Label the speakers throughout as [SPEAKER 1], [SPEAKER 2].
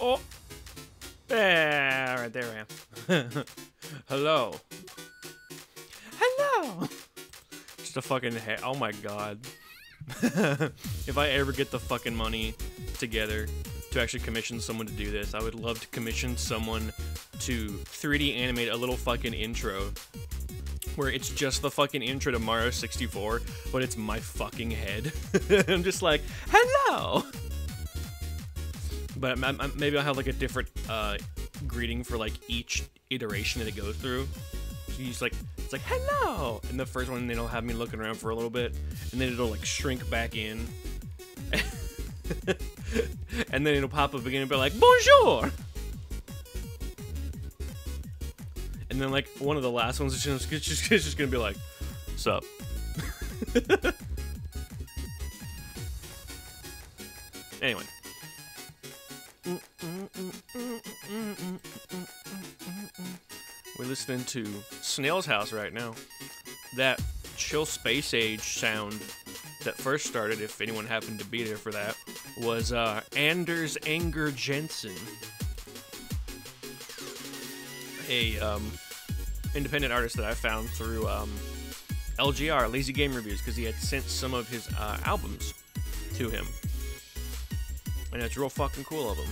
[SPEAKER 1] Oh! There, right there I am. Hello. Hello! Just a fucking ha- oh my god. if I ever get the fucking money together to actually commission someone to do this, I would love to commission someone to 3D animate a little fucking intro where it's just the fucking intro to Mario 64, but it's my fucking head. I'm just like, hello! But m- m- maybe I'll have like a different uh, greeting for like each iteration that it goes through. So you just like, it's like, hello! And the first one, then it'll have me looking around for a little bit, and then it'll like shrink back in. and then it'll pop up again and be like, bonjour! And then like one of the last ones is just, it's just, it's just gonna be like, sup. anyway. We're listening to Snail's House right now. That chill space age sound that first started, if anyone happened to be there for that, was uh, Anders Enger Jensen, a um, independent artist that I found through um, LGR, Lazy Game Reviews, because he had sent some of his uh, albums to him, and it's real fucking cool of him.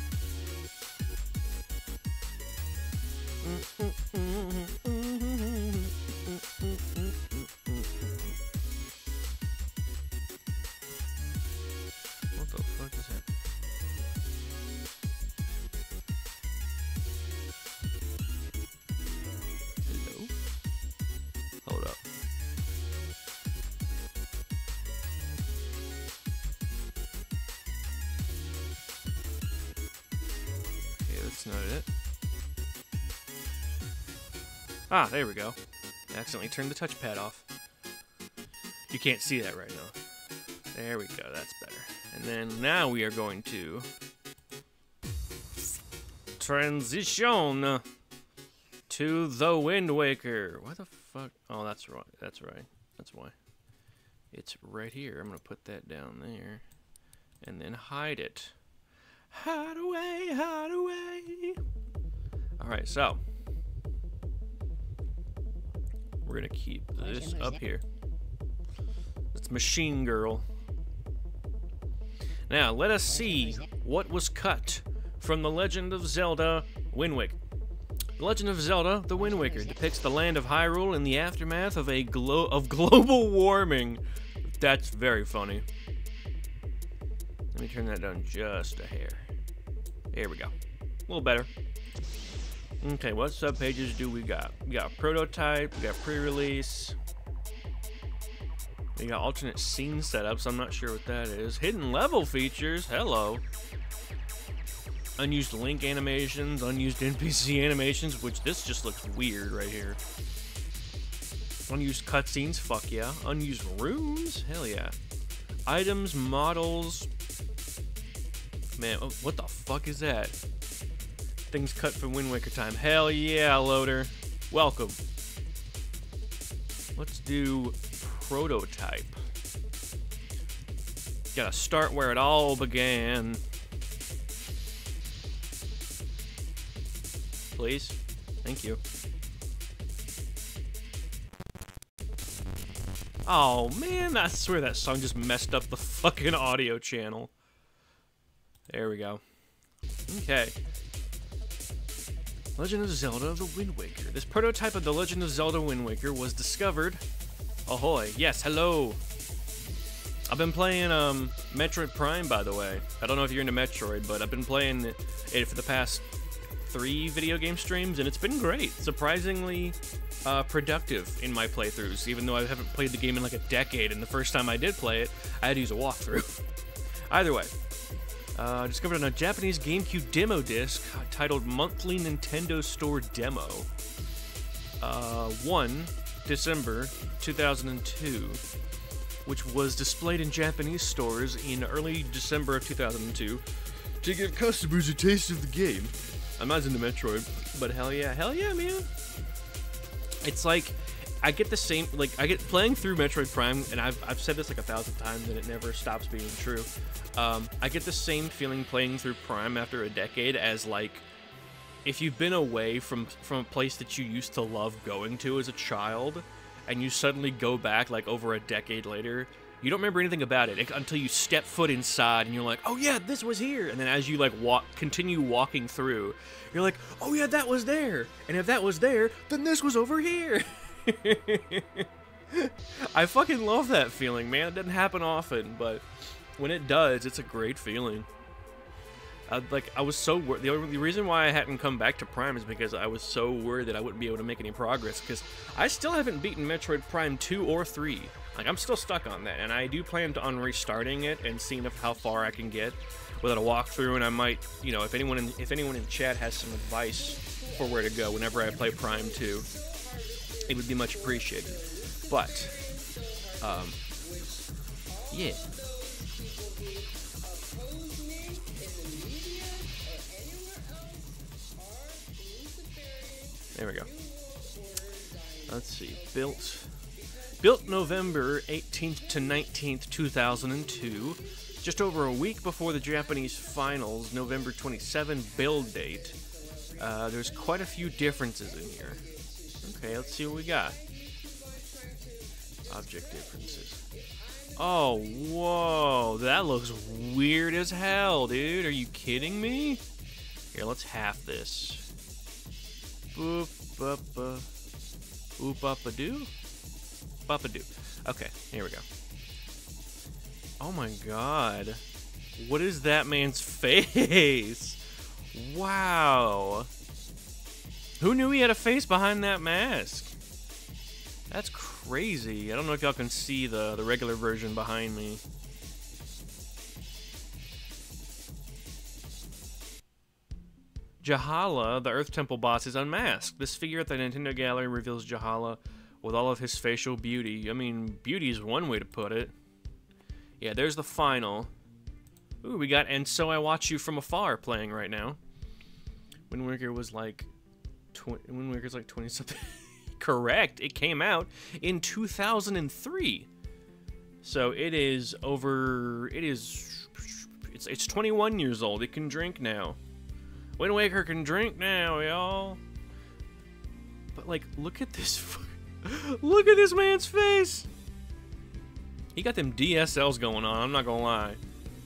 [SPEAKER 1] Ah, there we go. I accidentally turned the touchpad off. You can't see that right now. There we go, that's better. And then now we are going to transition to the Wind Waker. Why the fuck? Oh, that's right. That's right. That's why. It's right here. I'm gonna put that down there, and then hide it. Hide away, hide away. All right, so we're gonna keep this up here. It's Machine Girl. Now, let us see what was cut from The Legend of Zelda Wind Waker. The Legend of Zelda The Wind Waker depicts the land of Hyrule in the aftermath of a glo- of global warming. That's very funny. Let me turn that down just a hair. There we go. A little better. Okay, what sub pages do we got? We got prototype, we got pre-release. We got alternate scene setups, I'm not sure what that is. Hidden level features, hello. Unused link animations, unused NPC animations, which this just looks weird right here. Unused cutscenes, fuck yeah. Unused rooms, hell yeah. Items, models. Man, what the fuck is that? Things cut from Wind Waker time. Hell yeah, loader. Welcome. Let's do prototype. Gotta start where it all began. Please. Thank you. Oh man, I swear that song just messed up the fucking audio channel. There we go. Okay. Legend of Zelda The Wind Waker. This prototype of The Legend of Zelda Wind Waker was discovered. Ahoy. Yes, hello. I've been playing um, Metroid Prime, by the way. I don't know if you're into Metroid, but I've been playing it for the past three video game streams, and it's been great. Surprisingly uh, productive in my playthroughs, even though I haven't played the game in like a decade, and the first time I did play it, I had to use a walkthrough. Either way, uh, discovered on a Japanese GameCube demo disc titled Monthly Nintendo Store Demo. Uh, 1 December 2002, which was displayed in Japanese stores in early December of 2002 to give customers a taste of the game. I'm not into Metroid, but hell yeah, hell yeah, man. It's like I get the same like I get playing through Metroid Prime, and I've I've said this like a thousand times, and it never stops being true. Um, I get the same feeling playing through Prime after a decade as like if you've been away from from a place that you used to love going to as a child, and you suddenly go back like over a decade later. You don't remember anything about it until you step foot inside and you're like, "Oh yeah, this was here." And then as you like walk continue walking through, you're like, "Oh yeah, that was there." And if that was there, then this was over here. I fucking love that feeling, man. It doesn't happen often, but when it does, it's a great feeling. I, like I was so wor- the only reason why I hadn't come back to Prime is because I was so worried that I wouldn't be able to make any progress because I still haven't beaten Metroid Prime 2 or 3. Like I'm still stuck on that, and I do plan on restarting it and seeing if how far I can get without a walkthrough. And I might, you know, if anyone in, if anyone in chat has some advice for where to go whenever I play Prime 2, it would be much appreciated. But, um, yeah. There we go. Let's see. Built built November 18th to 19th, 2002. Just over a week before the Japanese finals, November 27 build date. Uh, there's quite a few differences in here. Okay, let's see what we got. Object differences. Oh, whoa, that looks weird as hell, dude. Are you kidding me? Here, let's half this. Boop, bup, uh, oop, up a doo? Bop doo. Okay, here we go. Oh my god. What is that man's face? Wow. Who knew he had a face behind that mask? That's crazy. I don't know if y'all can see the, the regular version behind me. Jalhalla, the Earth Temple boss, is unmasked. This figure at the Nintendo Gallery reveals Jalhalla with all of his facial beauty. I mean, beauty is one way to put it. Yeah, there's the final. Ooh, we got And So I Watch You From Afar playing right now. Wind Waker was like... Wind Waker's like 20 something. Correct, it came out in 2003. So it is over... It is... It's, it's 21 years old. It can drink now. Wind Waker can drink now, y'all. But, like, look at this... look at this man's face! He got them DSLs going on, I'm not gonna lie.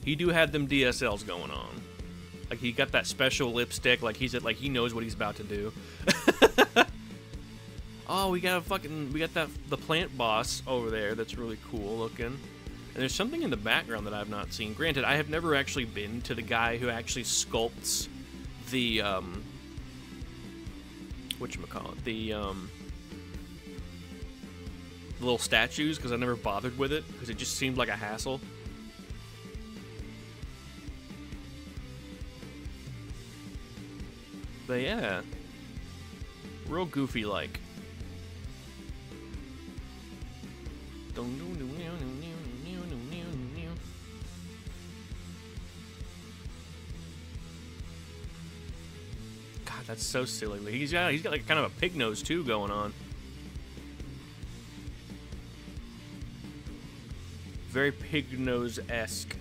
[SPEAKER 1] He do have them DSLs going on. Like he got that special lipstick, like he's at, like he knows what he's about to do. oh, we got a fucking we got that the plant boss over there that's really cool looking. And there's something in the background that I've not seen. Granted, I have never actually been to the guy who actually sculpts the um what you call it the um little statues because I never bothered with it because it just seemed like a hassle. But yeah, real goofy like. God, that's so silly. He's got he's got like kind of a pig nose too going on. very pig nose esque.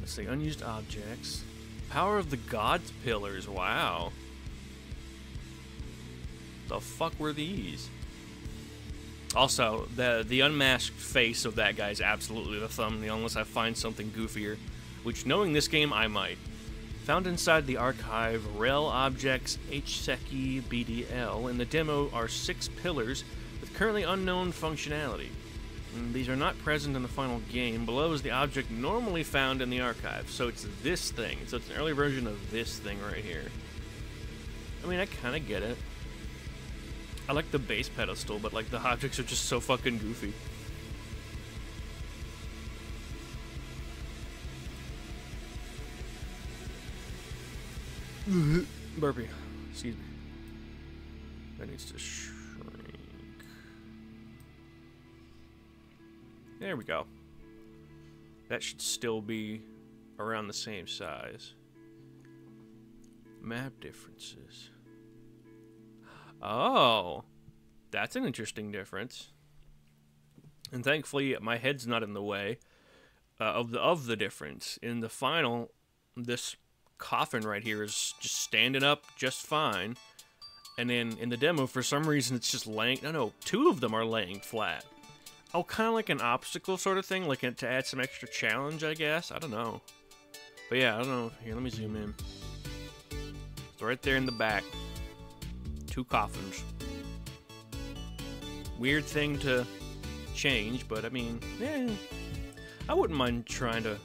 [SPEAKER 1] Let's see, unused objects. Power of the Gods pillars, wow. The fuck were these? Also, the the unmasked face of that guy is absolutely the thumbnail unless I find something goofier, which knowing this game I might. Found inside the archive Rel Objects HSECI BDL. In the demo are six pillars with currently unknown functionality. Mm, these are not present in the final game. Below is the object normally found in the archive. So it's this thing. So it's an early version of this thing right here. I mean, I kind of get it. I like the base pedestal, but like the objects are just so fucking goofy. Burpee. Excuse me. That needs to shrink. There we go. That should still be around the same size. Map differences. Oh, that's an interesting difference. And thankfully, my head's not in the way uh, of the of the difference. In the final, this coffin right here is just standing up just fine. And then in the demo, for some reason, it's just laying. No, no, two of them are laying flat. Oh, kind of like an obstacle sort of thing, like to add some extra challenge, I guess. I don't know. But yeah, I don't know. Here, let me zoom in. It's right there in the back. Two coffins. Weird thing to change, but I mean. I wouldn't mind trying to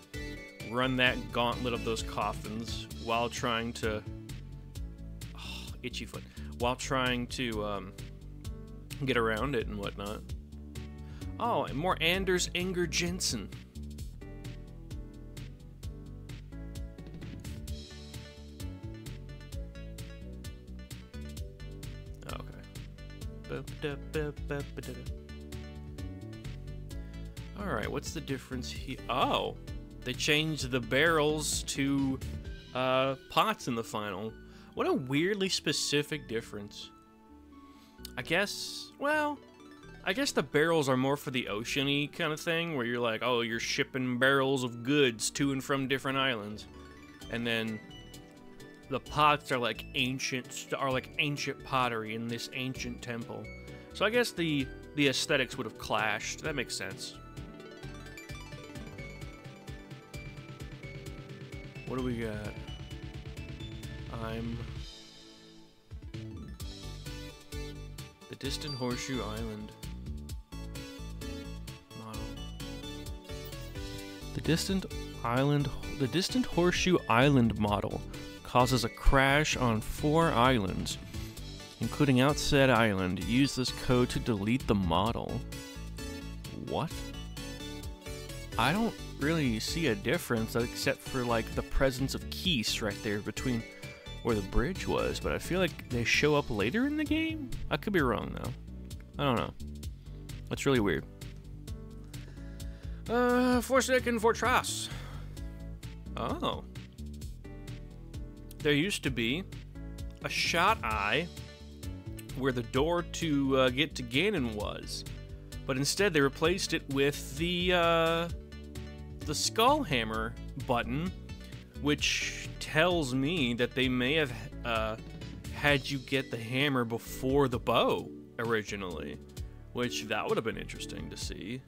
[SPEAKER 1] run that gauntlet of those coffins while trying to. Oh, itchy foot. While trying to um, get around it and whatnot. Oh, and more Anders Enger Jensen. Okay. Alright, what's the difference here? Oh, they changed the barrels to uh, pots in the final. What a weirdly specific difference. I guess, well, I guess the barrels are more for the oceany kind of thing, where you're like, oh, you're shipping barrels of goods to and from different islands. And then the pots are like ancient are like ancient pottery in this ancient temple. So I guess the the aesthetics would have clashed. That makes sense. What do we got? I'm the distant horseshoe island model. The distant island the distant horseshoe island model causes a crash on four islands, including Outset Island. Use this code to delete the model. What? I don't really see a difference except for like the presence of Keese right there between where the bridge was, but I feel like they show up later in the game? I could be wrong though. I don't know. That's really weird. Uh, Forsaken Fortress. Oh there used to be a shot eye where the door to uh, get to Ganon was, but instead they replaced it with the uh, the skull hammer button, which tells me that they may have uh, had you get the hammer before the bow originally, which that would have been interesting to see.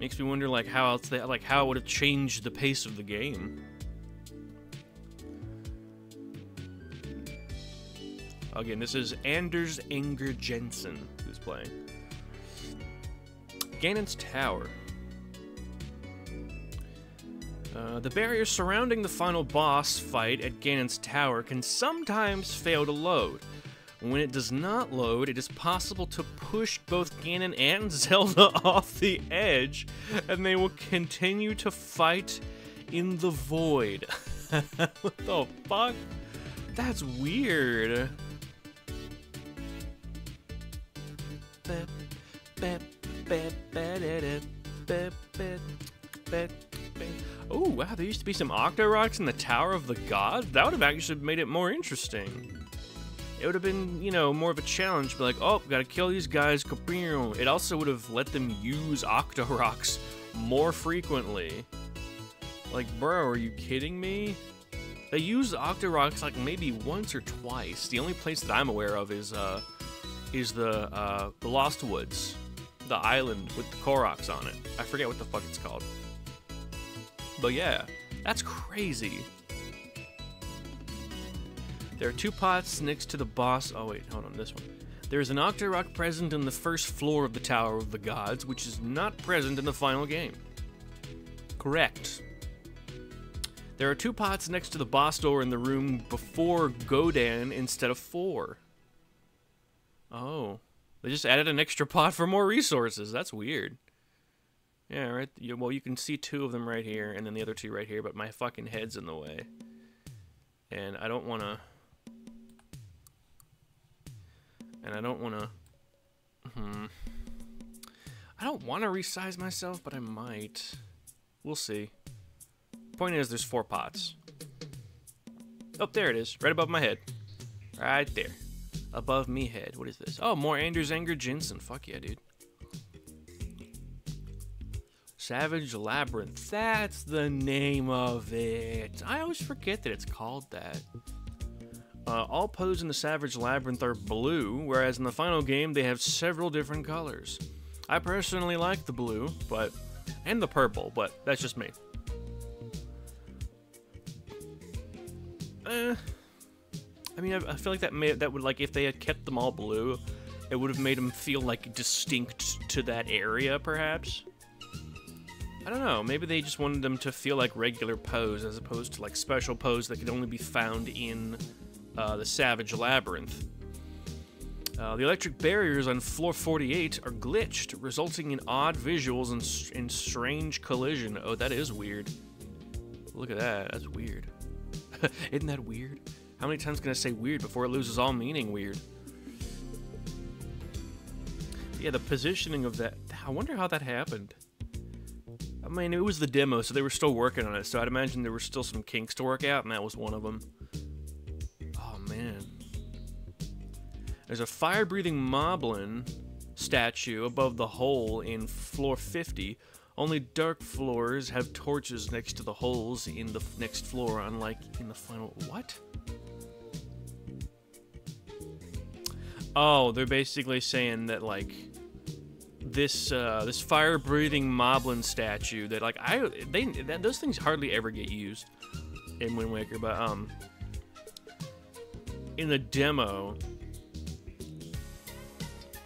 [SPEAKER 1] Makes me wonder like how else they like how it would have changed the pace of the game. Again, this is Anders Enger Jensen who's playing. Ganon's Tower. Uh, the barriers surrounding the final boss fight at Ganon's Tower can sometimes fail to load. When it does not load, it is possible to push both Ganon and Zelda off the edge, and they will continue to fight in the void. what the fuck? That's weird. Oh, wow, there used to be some Octoroks in the Tower of the Gods? That would have actually made it more interesting. It would have been, you know, more of a challenge, be like, oh, gotta kill these guys, It also would have let them use Octoroks more frequently. Like, bro, are you kidding me? They use Octoroks like maybe once or twice. The only place that I'm aware of is, uh, is the uh, the Lost Woods, the island with the Koroks on it. I forget what the fuck it's called. But yeah, that's crazy. There are two pots next to the boss. Oh wait, hold on, this one. There is an Octorok present in the first floor of the Tower of the Gods, which is not present in the final game. Correct. There are two pots next to the boss door in the room before Gohdan instead of four. Oh. They just added an extra pot for more resources. That's weird. Yeah, right. Well, you can see two of them right here, and then the other two right here, but my fucking head's in the way. And I don't want to... And I don't want to... Hmm. I don't want to resize myself, but I might. We'll see. Point is, there's four pots. Oh, there it is. Right above my head. Right there. Above me head. What is this? Oh, more Anders Enger Jensen. Fuck yeah, dude. Savage Labyrinth. That's the name of it. I always forget that it's called that. Uh, all Poes in the Savage Labyrinth are blue, whereas in the final game they have several different colors. I personally like the blue, but and the purple, but that's just me. Uh, I mean, I, I feel like that may that would like if they had kept them all blue, it would have made them feel like distinct to that area, perhaps. I don't know. Maybe they just wanted them to feel like regular Poes as opposed to like special Poes that could only be found in uh, the Savage Labyrinth. Uh, the electric barriers on floor 48 are glitched, resulting in odd visuals and, and strange collision. Oh, that is weird. Look at that. That's weird. Isn't that weird? How many times can I say weird before it loses all meaning weird? Yeah, the positioning of that. I wonder how that happened. I mean, it was the demo, so they were still working on it, so I'd imagine there were still some kinks to work out, and that was one of them. Oh, man. There's a fire-breathing moblin statue above the hole in floor 50. Only dark floors have torches next to the holes in the next floor, unlike in the final... What? Oh, they're basically saying that, like, this uh, this fire breathing moblin statue that like I they that, those things hardly ever get used in Wind Waker, but um in the demo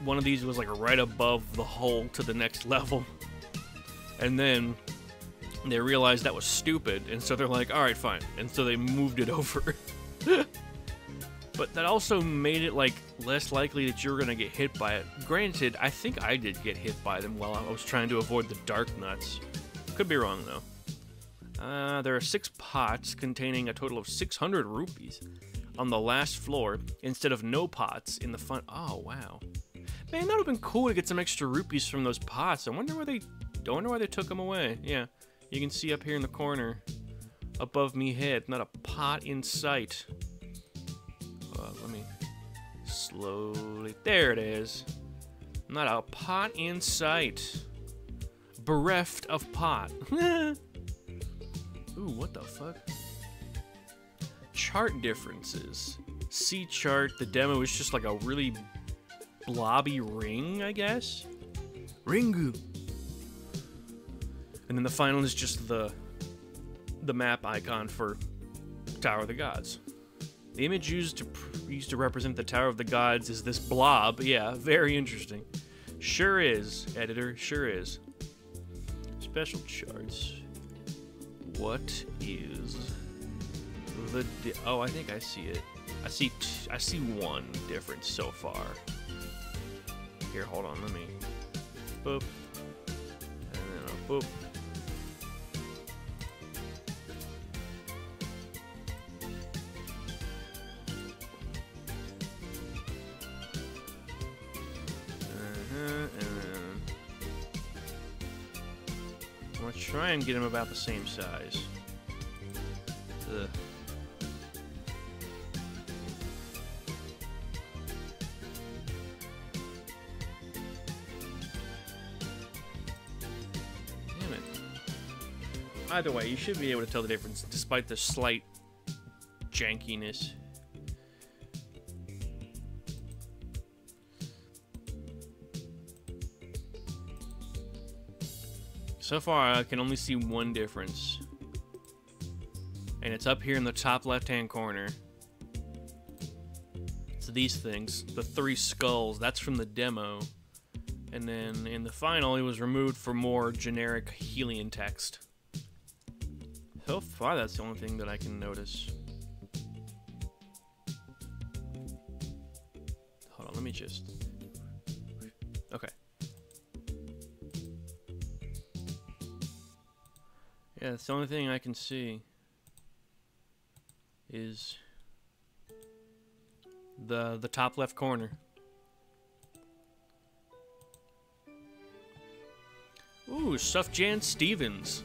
[SPEAKER 1] one of these was like right above the hole to the next level, and then they realized that was stupid, and so they're like, all right, fine, and so they moved it over. but that also made it like less likely that you're gonna get hit by it. Granted, I think I did get hit by them while I was trying to avoid the dark nuts. Could be wrong though. Uh, there are six pots containing a total of 600 rupees on the last floor instead of no pots in the front. Oh wow, man, that would have been cool to get some extra rupees from those pots. I wonder why they. I wonder why they took them away. Yeah, you can see up here in the corner, above me head, not a pot in sight. Uh, slowly. There it is. Not a pot in sight. Bereft of pot. Ooh, what the fuck? Chart differences. C chart, the demo is just like a really blobby ring, I guess? Ringu. And then the final is just the the map icon for Tower of the Gods. The image used to used to represent the Tower of the Gods is this blob. Yeah, very interesting. Sure is, editor. Sure is. Special charts. What is the? oh, I think I see it. I see. I see one difference so far. Here, hold on. Let me. Boop. And then a boop. And get them about the same size. Ugh. Damn it. Either way, you should be able to tell the difference despite the slight jankiness. So far, I can only see one difference. And it's up here in the top left-hand corner. It's these things, the three skulls, that's from the demo. And then in the final, it was removed for more generic Hylian text. So far, that's the only thing that I can notice. Hold on, let me just... Yeah, the only thing I can see. is the the top left corner. Ooh, Sufjan Stevens.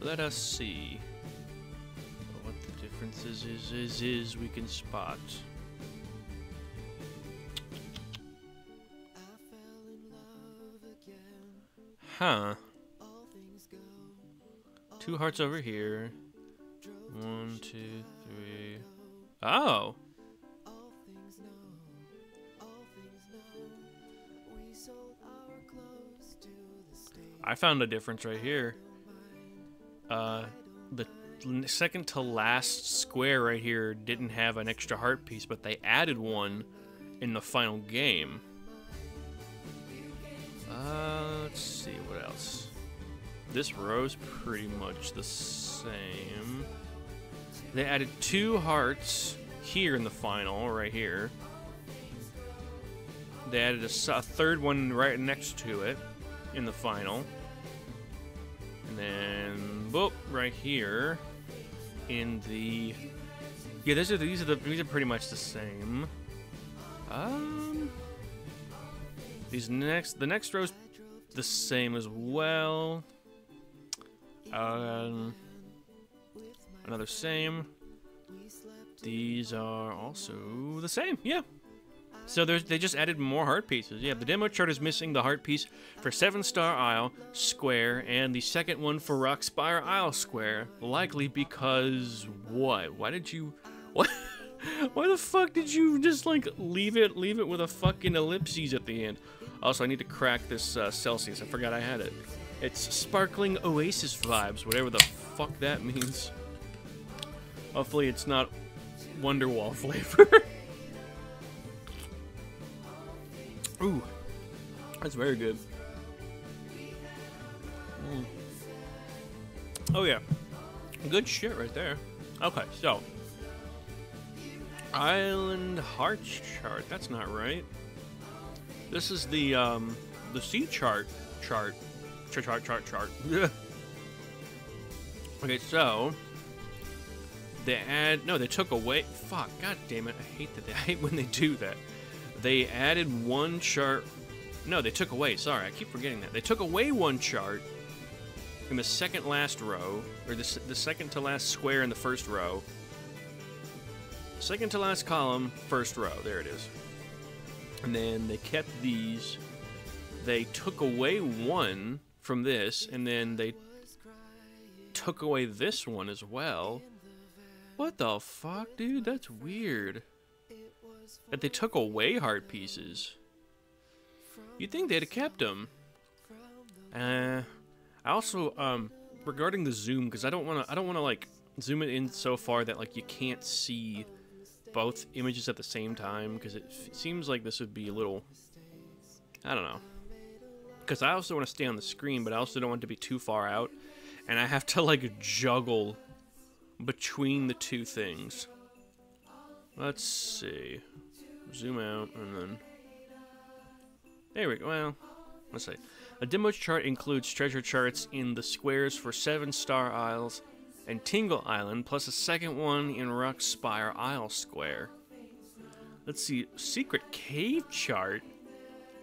[SPEAKER 1] Let us see what the differences is is is we can spot. Huh. Two hearts over here. One, two, three. Oh. I found a difference right here. Uh, the second to last square right here didn't have an extra heart piece, but they added one in the final game. Uh, let's see what else. This row's pretty much the same. They added two hearts here in the final, right here. They added a, a third one right next to it in the final. And then, boop, right here in the. Yeah, these are these are the these are pretty much the same. Um, these next the next row's the same as well. Um, another same. These are also the same. Yeah, so they just added more heart pieces. Yeah, the demo chart is missing the heart piece for Seven Star Isle Square and the second one for Rockspire Isle Square. Likely because what? Why did you? What? Why the fuck did you just like leave it? Leave it with a fucking ellipses at the end. Also, I need to crack this uh, Celsius. I forgot I had it. It's sparkling oasis vibes, whatever the fuck that means. Hopefully, it's not Wonderwall flavor. Ooh, that's very good. Mm. Oh yeah, good shit right there. Okay, so Island Hearts chart. That's not right. This is the um the C chart chart chart chart chart chart. okay, so they add no, they took away. Fuck, god damn it! I hate that. They, I hate when they do that they added one chart. No, they took away. Sorry, I keep forgetting that. They took away one chart in the second last row, or the, the second to last square in the first row. Second to last column, first row. There it is. And then they kept these. They took away one from this, and then they took away this one as well. What the fuck, dude? That's weird that they took away heart pieces. You'd think they'd have kept them. Uh, I also um regarding the zoom because I don't want to I don't want to like zoom it in so far that like you can't see both images at the same time because it seems like this would be a little I don't know because I also want to stay on the screen but I also don't want to be too far out and I have to like juggle between the two things. Let's see zoom out, and then... There we go. Well, let's see. A demo chart includes treasure charts in the squares for Seven Star Isles and Tingle Island, plus a second one in Rockspire Isle Square. Let's see. Secret cave chart?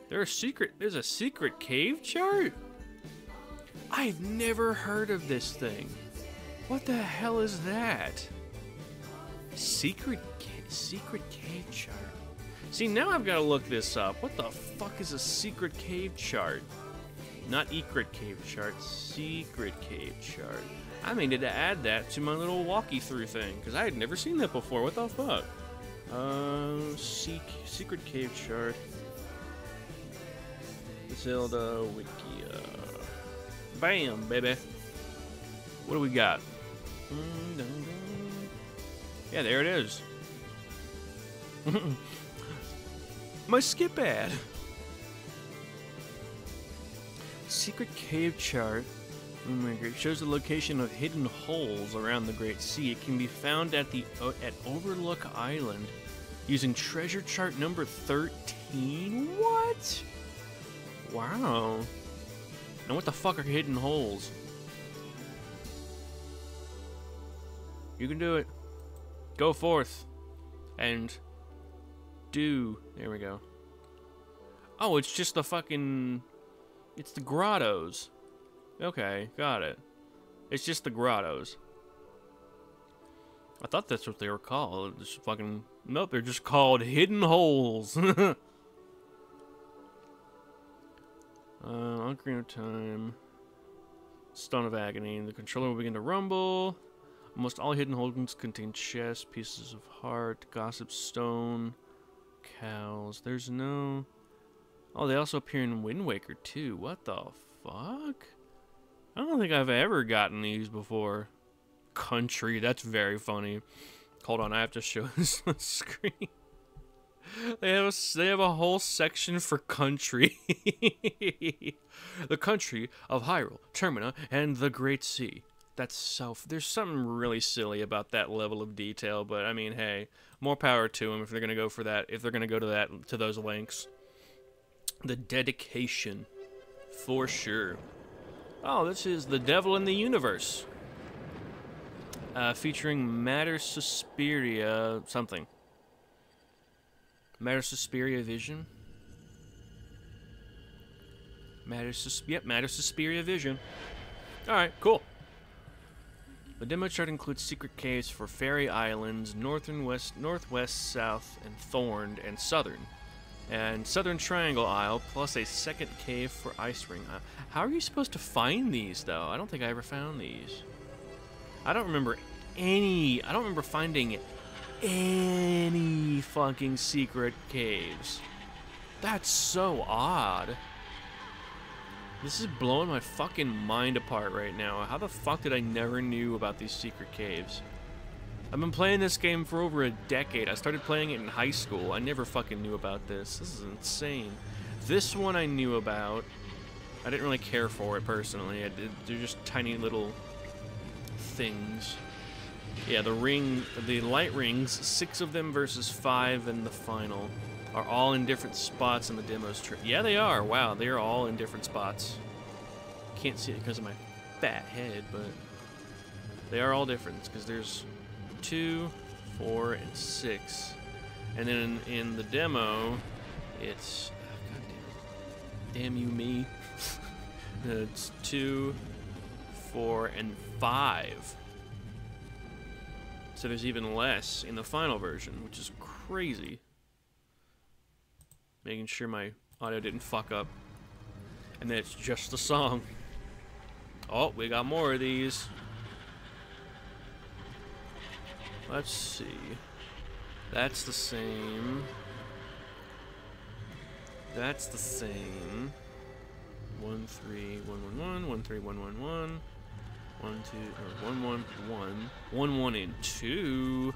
[SPEAKER 1] There's a secret. There's a secret cave chart? I've never heard of this thing. What the hell is that? Secret, secret cave chart. See, now I've got to look this up. What the fuck is a secret cave chart? Not Ecrit cave chart, secret cave chart. I may need to add that to my little walkie-through thing, because I had never seen that before. What the fuck? Uh, seek, secret cave chart. Zelda Wikia. Bam, baby. What do we got? Yeah, there it is. My skip ad. Secret cave chart. Oh Moonraker. It shows the location of hidden holes around the Great Sea. It can be found at the uh, at Overlook Island using treasure chart number 13. What? Wow. Now what the fuck are hidden holes? You can do it. Go forth and do. There we go. Oh, it's just the fucking it's the grottos. Okay, got it. It's just the grottos. I thought that's what they were called. Just fucking. Nope, they're just called hidden holes. uh, Ocarina of Time. Stone of Agony. The controller will begin to rumble. Almost all hidden holes contain chests, pieces of heart, gossip stone, cows. There's no. Oh, they also appear in Wind Waker too. What the fuck? I don't think I've ever gotten these before. Country, that's very funny. Hold on, I have to show this on screen. They have a, they have a whole section for country. the country of Hyrule, Termina, and the Great Sea. That's so. There's something really silly about that level of detail, but I mean, hey, more power to them if they're gonna go for that. If they're gonna go to that to those lengths. The dedication, for sure. Oh, this is the Devil in the Universe, uh, featuring Matter Suspiria something. Matter Suspiria Vision. Mater Sus yep, Mater Suspiria Vision. All right, cool. The demo chart includes secret caves for Fairy Islands, Northern West, Northwest, South, and Thorned, and Southern. And Southern Triangle Isle, plus a second cave for Ice Ring Isle. How are you supposed to find these, though? I don't think I ever found these. I don't remember any... I don't remember finding any fucking secret caves. That's so odd. This is blowing my fucking mind apart right now. How the fuck did I never knew about these secret caves? I've been playing this game for over a decade. I started playing it in high school. I never fucking knew about this. This is insane. This one I knew about. I didn't really care for it personally. Did, they're just tiny little things. Yeah, the ring, the light rings, six of them versus five in the final are all in different spots in the demos. Yeah, they are. Wow, they are all in different spots. Can't see it because of my fat head, but they are all different because there's two, four, and six. And then in, in the demo, it's oh, damn, damn you me. it's two, four, and five. So there's even less in the final version, which is crazy. Making sure my audio didn't fuck up. And then it's just the song. Oh, we got more of these. Let's see. That's the same. That's the same. One three one one one one three one one one one two or one one one one one and two.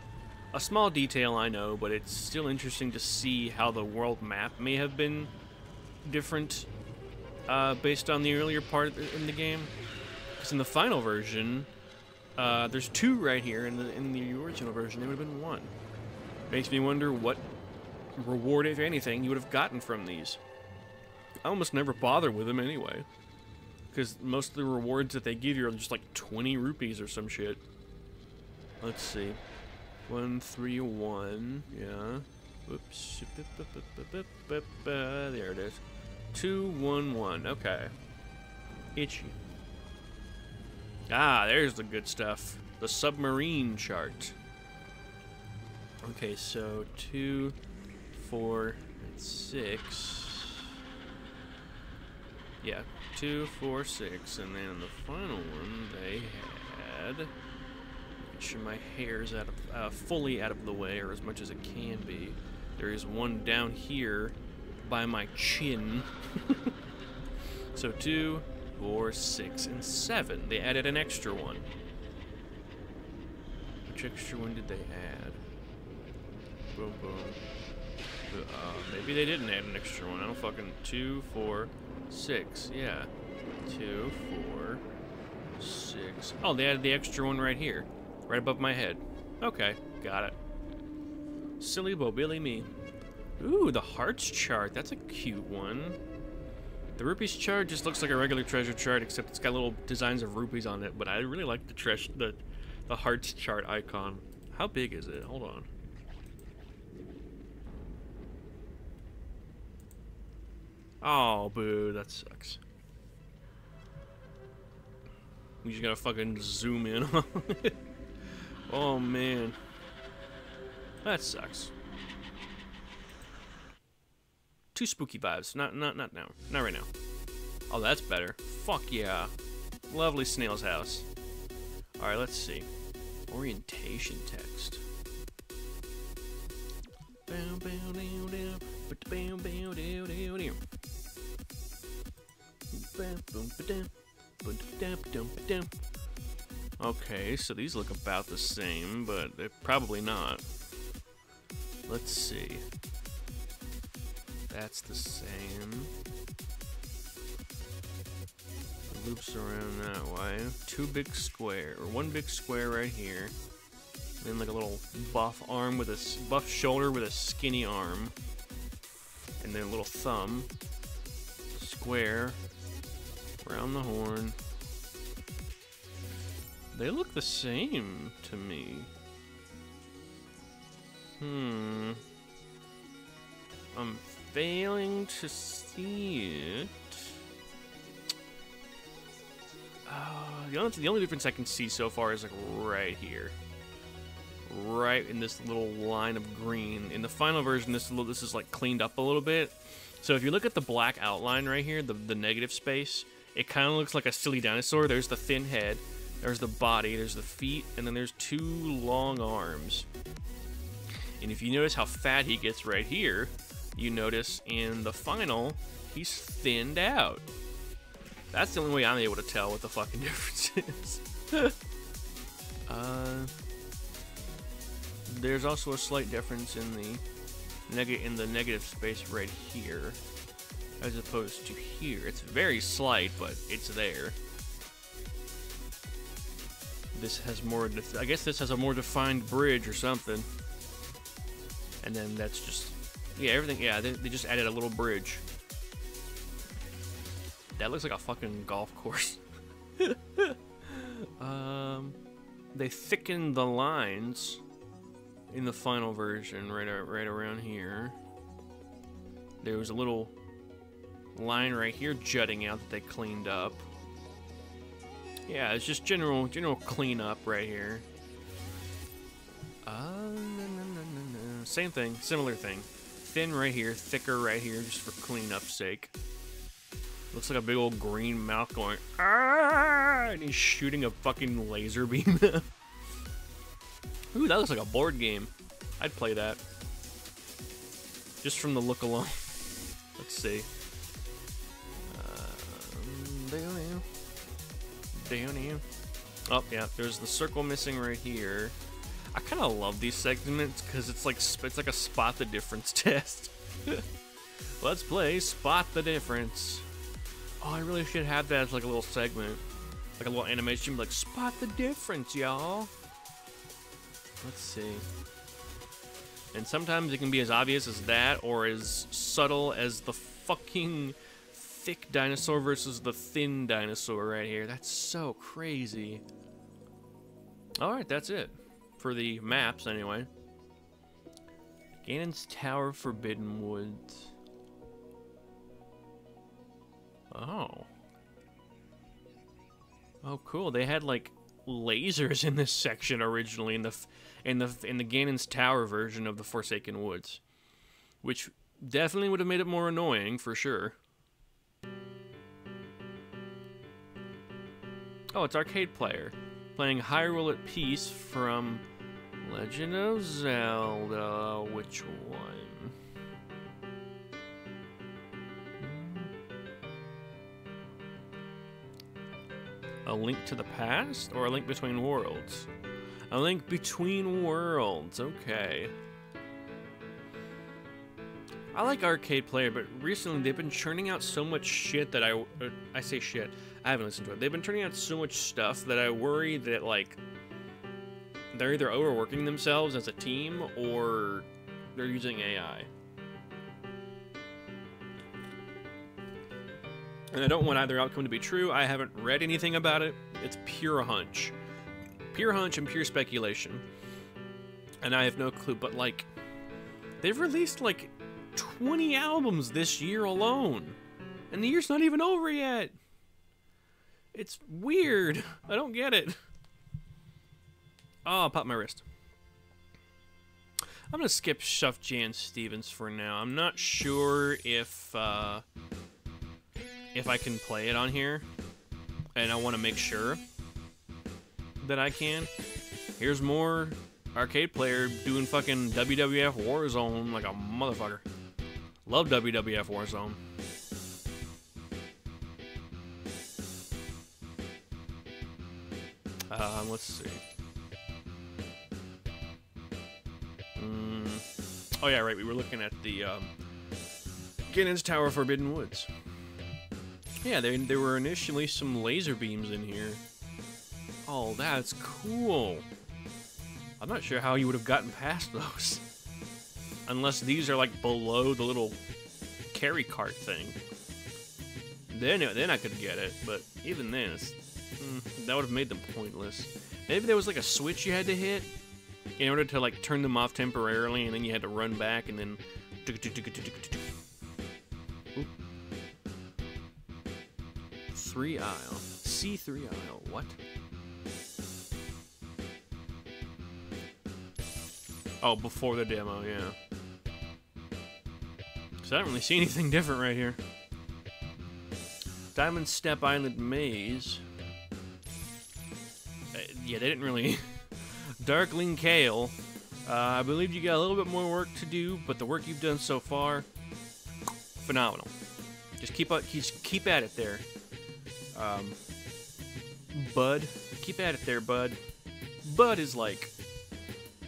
[SPEAKER 1] A small detail, I know, but it's still interesting to see how the world map may have been different uh, based on the earlier part in the game. Because in the final version, uh, there's two right here. In the, in the original version, there would have been one. Makes me wonder what reward, if anything, you would have gotten from these. I almost never bother with them anyway. Because most of the rewards that they give you are just like 20 rupees or some shit. Let's see. One, three, one. Yeah. Whoops. There it is. Two, one, one. Okay. Itchy. Ah, there's the good stuff. The submarine chart. Okay, so two, four, and six. Yeah, two, four, six, and then the final one they had Make sure my hair's out of, uh, fully out of the way, or as much as it can be. There is one down here by my chin. so two, four, six, and seven. They added an extra one. Which extra one did they add? Boom, boom. Uh, maybe they didn't add an extra one. I don't fucking... Two, four, six. Yeah. Two, four, six. Oh, they added the extra one right here. Right above my head. Okay, got it. Silly Bobilly me. Ooh, the hearts chart. That's a cute one. The rupees chart just looks like a regular treasure chart, except it's got little designs of rupees on it. But I really like the, the the hearts chart icon. How big is it? Hold on. Oh, boo, that sucks. We just gotta fucking zoom in Oh, man. That sucks. Too spooky vibes. Not, not, not now. Not right now. Oh, that's better. Fuck yeah. Lovely snail's house. Alright, let's see. Orientation text. Okay, so these look about the same, but they're probably not. Let's see. That's the same. loops around that way. Two big square, or one big square right here. And then like a little buff arm with a buff shoulder with a skinny arm. And then a little thumb. Square. Around the horn. They look the same to me. Hmm. I'm failing to see it. Uh, the, only, the only difference I can see so far is like right here. Right in this little line of green. In the final version, this, this is like cleaned up a little bit. So if you look at the black outline right here, the, the negative space, it kind of looks like a silly dinosaur. There's the thin head, there's the body, there's the feet, and then there's two long arms. And if you notice how fat he gets right here, you notice in the final, he's thinned out. That's the only way I'm able to tell what the fucking difference is. uh, there's also a slight difference in the neg in the negative space right here, as opposed to here. It's very slight, but it's there. This has more. I guess this has a more defined bridge or something. And then that's just yeah, everything. Yeah, they, they just added a little bridge. That looks like a fucking golf course. um, they thicken the lines in the final version, right, right around here. There was a little line right here jutting out that they cleaned up. Yeah, it's just general general cleanup right here. Uh, Same thing, similar thing. Thin right here, thicker right here, just for cleanup's sake. Looks like a big old green mouth going, ah, and he's shooting a fucking laser beam. Ooh, that looks like a board game. I'd play that. Just from the look alone. Let's see. Um, down here. Oh, yeah, there's the circle missing right here. I kind of love these segments because it's like it's like a spot the difference test. Let's play spot the difference. Oh, I really should have that as like a little segment. Like a little animation, like, spot the difference, y'all. Let's see. And sometimes it can be as obvious as that, or as subtle as the fucking thick dinosaur versus the thin dinosaur right here. That's so crazy. Alright, that's it. For the maps, anyway. Ganon's Tower Forbidden Woods. Oh. Oh, cool. They had like lasers in this section originally in the in the in the Ganon's Tower version of the Forsaken Woods, which definitely would have made it more annoying for sure. Oh, it's arcade player playing Hyrule at Peace from Legend of Zelda. Which one? A link to the past or a link between worlds? A link between worlds, okay. I like arcade player, but recently they've been churning out so much shit that I uh, I say shit. I haven't listened to it. They've been turning out so much stuff that I worry that like they're either overworking themselves as a team or they're using AI. And I don't want either outcome to be true. I haven't read anything about it. It's pure hunch. pure hunch and pure speculation, and I have no clue. But like, they've released like 20 albums this year alone, and the year's not even over yet. It's weird. I don't get it. Oh, I'll pop my wrist. I'm gonna skip Sufjan Stevens for now. I'm not sure if uh, if I can play it on here, and I want to make sure that I can. Here's more arcade player doing fucking WWF Warzone like a motherfucker. Love WWF Warzone. Um, let's see. Oh yeah, right. We were looking at the um, Tower Forbidden Woods. Yeah, there, there were initially some laser beams in here. Oh, that's cool. I'm not sure how you would have gotten past those. Unless these are like below the little carry cart thing. Then, then I could get it, but even then, mm, that would have made them pointless. Maybe there was like a switch you had to hit in order to like turn them off temporarily, and then you had to run back and then. Three aisle. C3 aisle. What? Oh, before the demo, yeah. So I don't really see anything different right here. Diamond Step Island Maze. Uh, yeah, they didn't really... Darkling Kale. Uh, I believe you got a little bit more work to do, but the work you've done so far, phenomenal. Just keep up, keep, keep at it there. Um, Bud, keep at it there, Bud. Bud is like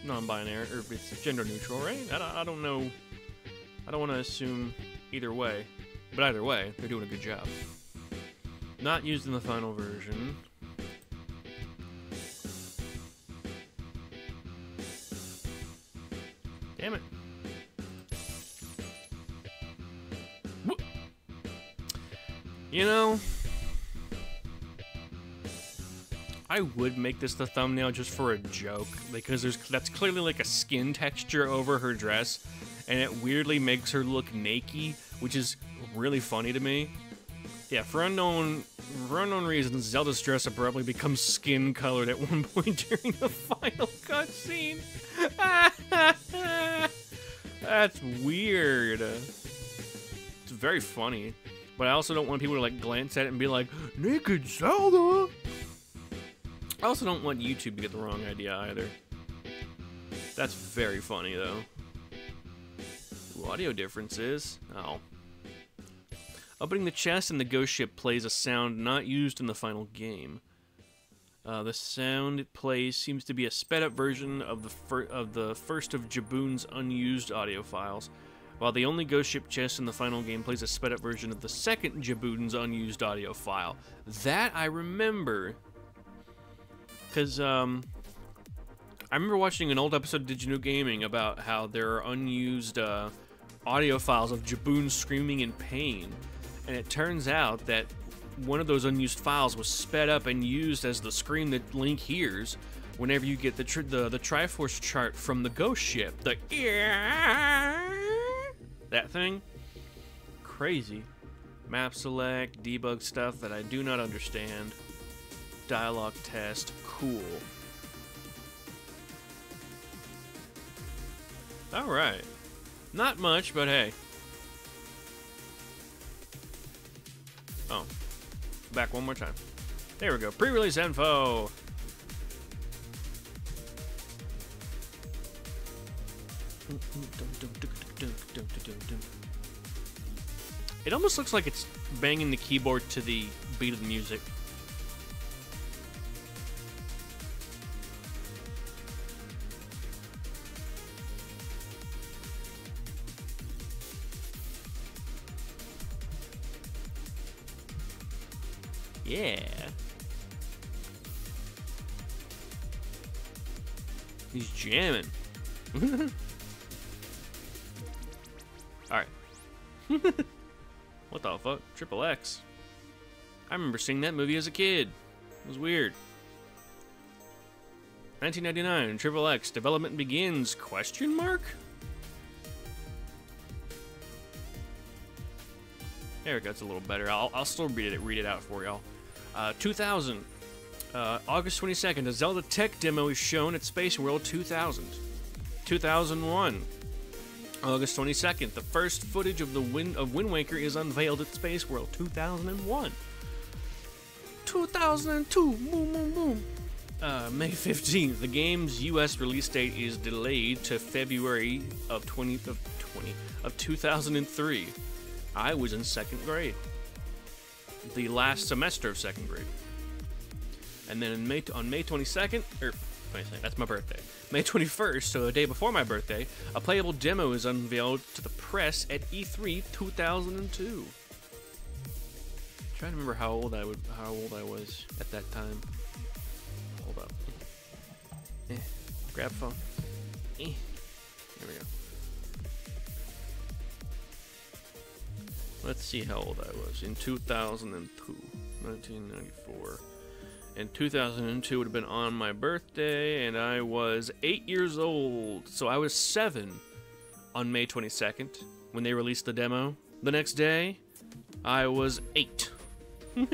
[SPEAKER 1] non-binary, or it's gender neutral, right? I I don't know. I don't want to assume either way, but either way, they're doing a good job. Not used in the final version. You know, I would make this the thumbnail just for a joke because there's that's clearly like a skin texture over her dress and it weirdly makes her look naked, which is really funny to me. Yeah, for unknown for unknown reasons, Zelda's dress abruptly becomes skin colored at one point during the final cutscene. That's weird. It's very funny. But I also don't want people to like glance at it and be like, Naked Zelda! I also don't want YouTube to get the wrong idea either. That's very funny though. Ooh, audio differences. Oh. Opening the chest in the ghost ship plays a sound not used in the final game. Uh, the sound it plays seems to be a sped up version of the of the first of Jabun's unused audio files, while the only ghost ship chest in the final game plays a sped up version of the second Jabun's unused audio file. That I remember. Because um, I remember watching an old episode of Did Gaming about how there are unused uh, audio files of Jaboon screaming in pain and it turns out that one of those unused files was sped up and used as the scream that Link hears whenever you get the the, the Triforce chart from the ghost ship. The that thing, crazy. Map select, debug stuff that I do not understand. Dialogue test, cool. All right, not much, but hey. Oh. Back one more time. There we go. Pre-release info. It almost looks like it's banging the keyboard to the beat of the music. Yeah. He's jamming. what the fuck? Triple X. I remember seeing that movie as a kid. It was weird. 1999, Triple X, development begins, question mark? There it goes a little better. I'll, I'll still read it, read it out for y'all. Uh, 2000, uh, August 22nd, a Zelda tech demo is shown at Space World 2000. 2001, August 22nd, the first footage of the Wind of Wind Waker is unveiled at Space World 2001. 2002, boom, boom, boom. Uh, May 15th, the game's U.S. release date is delayed to February of 20 of 20 of 2003. I was in second grade, the last semester of second grade, and then May on May 22nd, or 22nd, that's my birthday. May 21st, so a day before my birthday, a playable demo is unveiled to the press at E3 2002. trying to remember how old I would, how old I was at that time. Hold up. Eh. Grab phone. Eh. There we go. Let's see how old I was in 2002, 1994. In 2002 would have been on my birthday, and I was eight years old. So I was seven on May 22nd when they released the demo. The next day, I was eight. and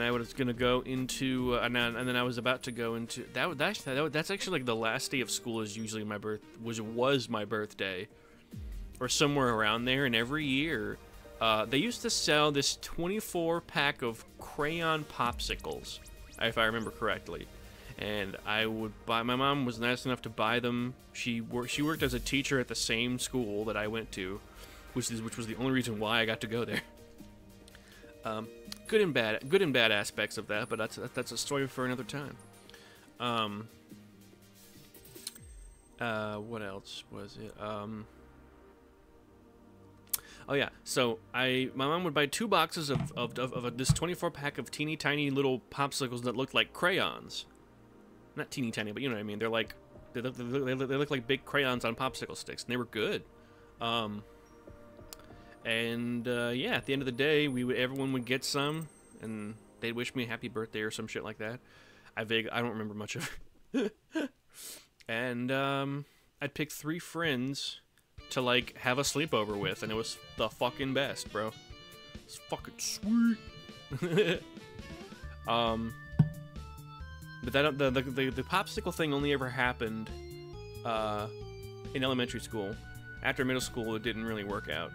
[SPEAKER 1] I was gonna go into, uh, and, then, and I was about to go into that. That's that, that's actually like the last day of school is usually my birth was was my birthday, or somewhere around there. And every year, uh, they used to sell this 24 pack of crayon popsicles, if I remember correctly. And I would buy. My mom was nice enough to buy them. She worked. She worked as a teacher at the same school that I went to, which is which was the only reason why I got to go there. Um, good and bad, good and bad aspects of that, but that's that's a story for another time. Um, uh, what else was it? Um, oh yeah, so I my mom would buy two boxes of of, of, of this 24 pack of teeny tiny little popsicles that looked like crayons. Not teeny tiny, but you know what I mean. They're like they look, they look, they look like big crayons on popsicle sticks, and they were good. Um, and uh, yeah, at the end of the day, we would everyone would get some, and they'd wish me a happy birthday or some shit like that. I vague, I don't remember much of it. and um, I'd pick three friends to like have a sleepover with, and it was the fucking best, bro. It's fucking sweet. um, but that the, the the the popsicle thing only ever happened uh, in elementary school. After middle school, it didn't really work out.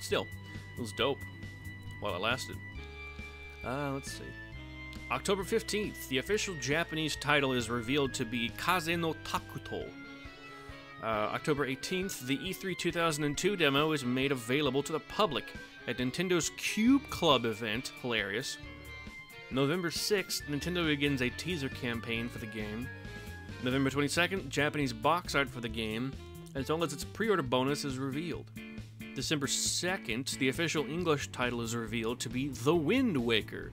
[SPEAKER 1] Still, it was dope while it lasted. Uh, let's see. October 15th, the official Japanese title is revealed to be Kaze no Takuto. Uh, October 18th, the E3 2002 demo is made available to the public at Nintendo's Cube Club event. Hilarious. November 6th, Nintendo begins a teaser campaign for the game. November 22nd, Japanese box art for the game, as well as its pre order bonus is revealed. December 2nd, the official English title is revealed to be The Wind Waker.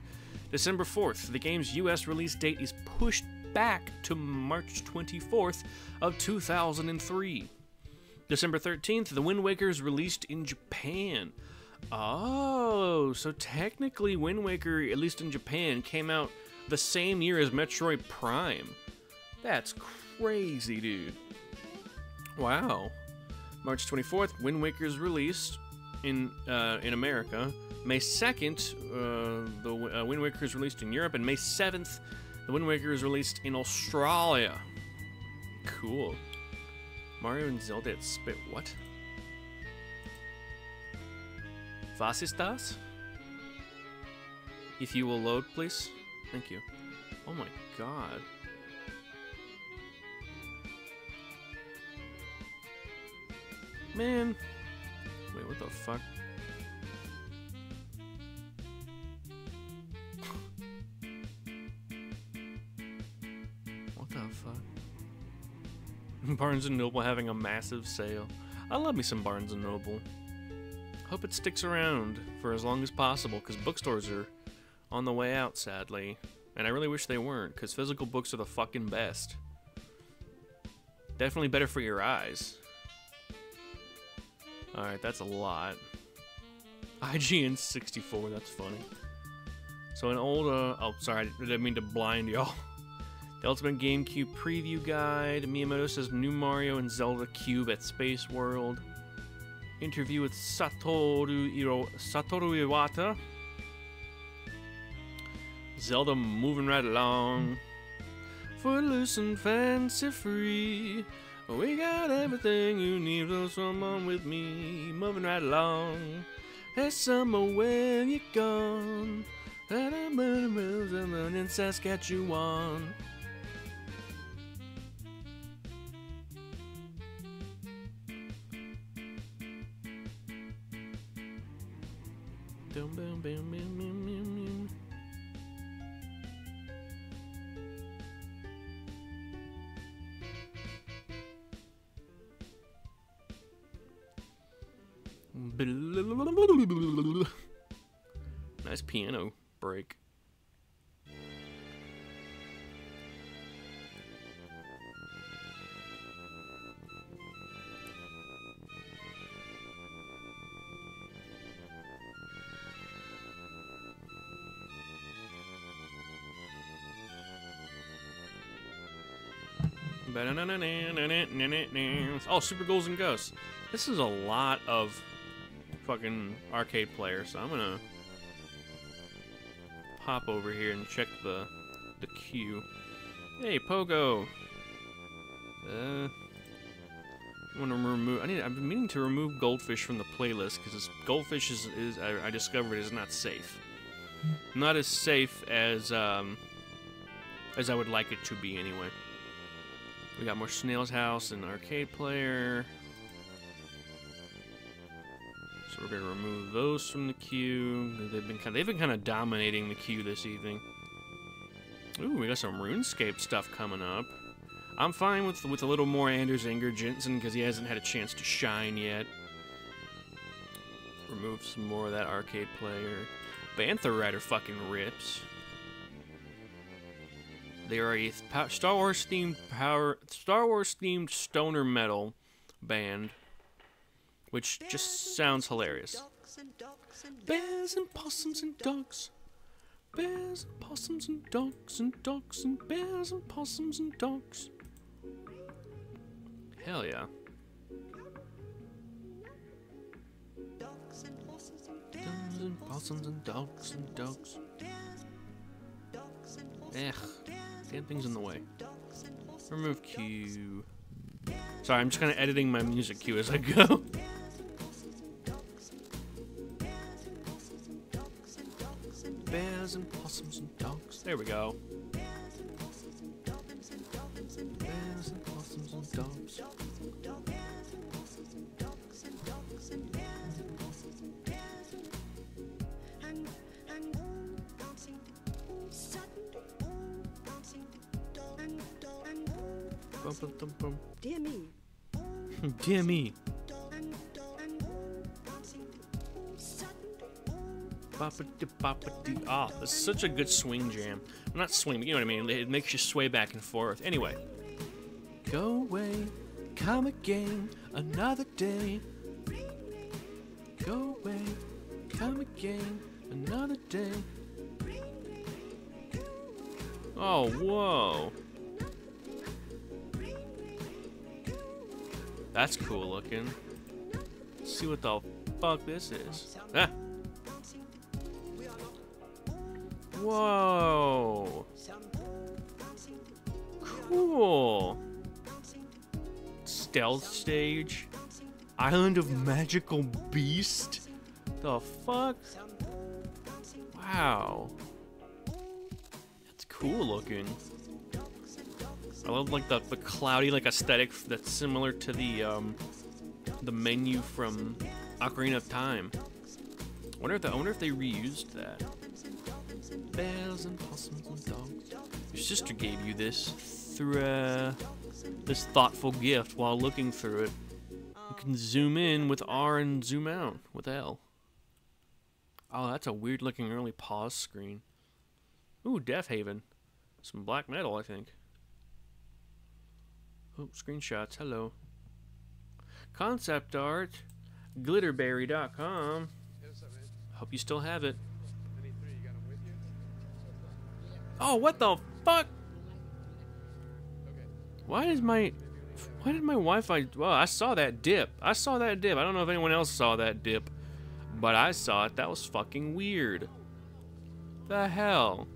[SPEAKER 1] December 4th, the game's US release date is pushed back to March 24th of 2003. December 13th, The Wind Waker is released in Japan. Oh, so technically Wind Waker, at least in Japan, came out the same year as Metroid Prime. That's crazy, dude. Wow. March 24th, Wind Waker is released in uh, in America. May 2nd, uh, the uh, Wind Waker is released in Europe, and May 7th, the Wind Waker is released in Australia. Cool. Mario and Zelda at Spit. What? Was ist das? If you will load, please. Thank you. Oh my god. Man. Wait, what the fuck? Barnes & Noble having a massive sale. I love me some Barnes & Noble. Hope it sticks around for as long as possible, because bookstores are on the way out, sadly. And I really wish they weren't, because physical books are the fucking best. Definitely better for your eyes. Alright, that's a lot. IGN 64, that's funny. So an old, uh, oh, sorry, I didn't mean to blind y'all. The Ultimate GameCube Preview Guide. Miyamoto says New Mario and Zelda Cube at Space World. Interview with Satoru, Iro, Satoru Iwata. Zelda moving right along. Footloose and fancy free. We got everything you need, so someone with me. Moving right along. There's summer where you gone. And I'm in Saskatchewan. Boom, boom, boom, boom, boom. Nice piano break. Oh, Super Ghouls and Ghosts. This is a lot of fucking arcade players, so I'm gonna hop over here and check the the queue. Hey, Pogo. Uh, I want to remove. I need. I've been meaning to remove goldfish from the playlist because goldfish is, is I, I discovered is not safe. Not as safe as um as I would like it to be anyway. We got more Snail's House and arcade player. So we're gonna remove those from the queue. They've been kind they've been kind of dominating the queue this evening. Ooh, we got some RuneScape stuff coming up. I'm fine with with a little more Anders Enger Jensen because he hasn't had a chance to shine yet. Remove some more of that arcade player. Bantha Rider fucking rips. They are a Star Wars themed power Star Wars themed stoner metal band, which just sounds hilarious. Bears and possums and dogs. Bears and possums and dogs and dogs and bears and possums and dogs. Hell yeah. Bears and possums and dogs and dogs. Ugh. Damn thing's in the way. Remove cue. Sorry, I'm just kind of editing my music cue as I go. Bears and possums and dogs. There we go. Bears and possums and dogs.
[SPEAKER 2] Dear me.
[SPEAKER 1] Dear me. Ah, this is such a good swing jam. Well, not swing, but you know what I mean. It makes you sway back and forth. Anyway. Go away, come again, another day. Go away, come again, another day. Oh, whoa. That's cool looking. Let's see what the fuck this is. Ah. Whoa. Cool. Stealth stage. Island of Magical Beast. The fuck? Wow. That's cool looking. I love like the, the cloudy like aesthetic that's similar to the um the menu from Ocarina of Time. Wonder if the, I wonder if they reused that. And possums and dogs. Your sister gave you this through uh, this thoughtful gift while looking through it. You can zoom in with R and zoom out with L. Oh, that's a weird looking early pause screen. Ooh, Death Haven. Some black metal, I think. Oh, screenshots. Hello. Concept art. Glitterberry.com.
[SPEAKER 3] Hey, what's up, man?
[SPEAKER 1] Hope you still have it.
[SPEAKER 3] Any three, you got 'em with you?
[SPEAKER 1] Oh, what the fuck? Why is my... Why did my Wi-Fi... Well, I saw that dip. I saw that dip. I don't know if anyone else saw that dip. But I saw it. That was fucking weird. The hell?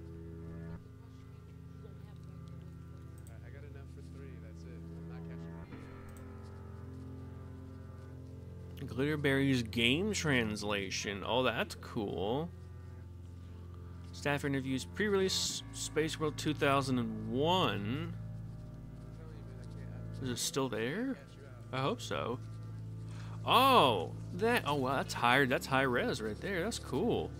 [SPEAKER 1] Glitterberry's game translation. Oh, that's cool. Staff interviews pre-release Space World 2001. Is it still there? I hope so. Oh, that. Oh, wow, that's high. That's high res right there. That's cool.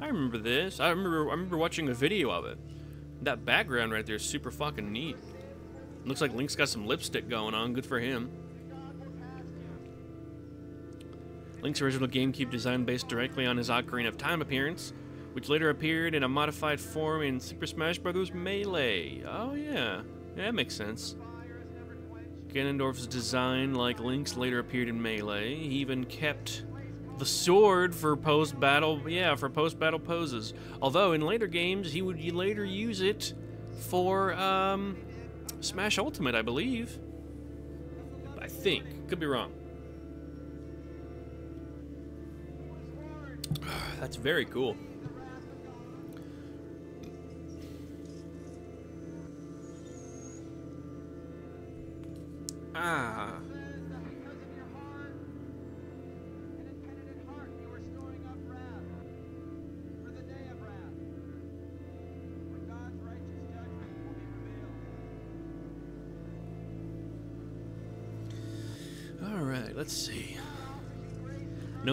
[SPEAKER 1] I remember this. I remember. I remember watching a video of it. That background right there is super fucking neat. Looks like Link's got some lipstick going on. Good for him. Link's original GameCube design based directly on his Ocarina of Time appearance, which later appeared in a modified form in Super Smash Bros. Melee. Oh yeah, yeah that makes sense. Ganondorf's design, like Link's, later appeared in Melee. He even kept the sword for post-battle, yeah, for post-battle poses. Although in later games, he would later use it for um, Smash Ultimate, I believe. I think. Could be wrong. That's very cool.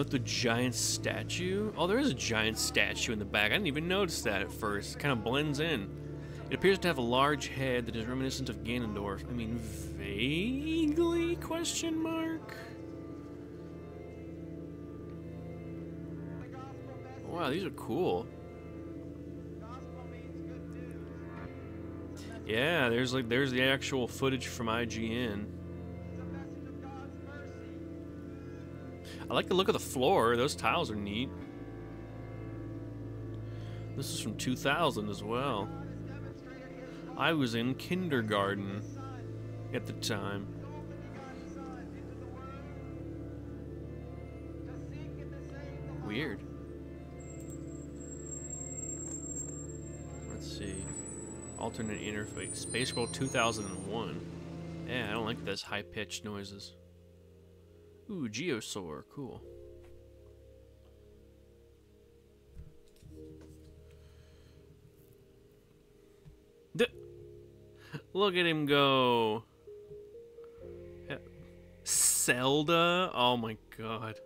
[SPEAKER 1] Note the giant statue. Oh, there is a giant statue in the back. I didn't even notice that at first. It kind of blends in. It appears to have a large head that is reminiscent of Ganondorf. I mean, vaguely? Question mark. Wow, these are cool. Yeah, there's like there's the actual footage from IGN. I like the look of the floor. Those tiles are neat. This is from 2000 as well. I was in kindergarten at the time. Weird. Let's see. Alternate interface. Space World 2001. Yeah, I don't like those high-pitched noises. Ooh, Geosaur, cool. D Look at him go. Zelda? Oh my god.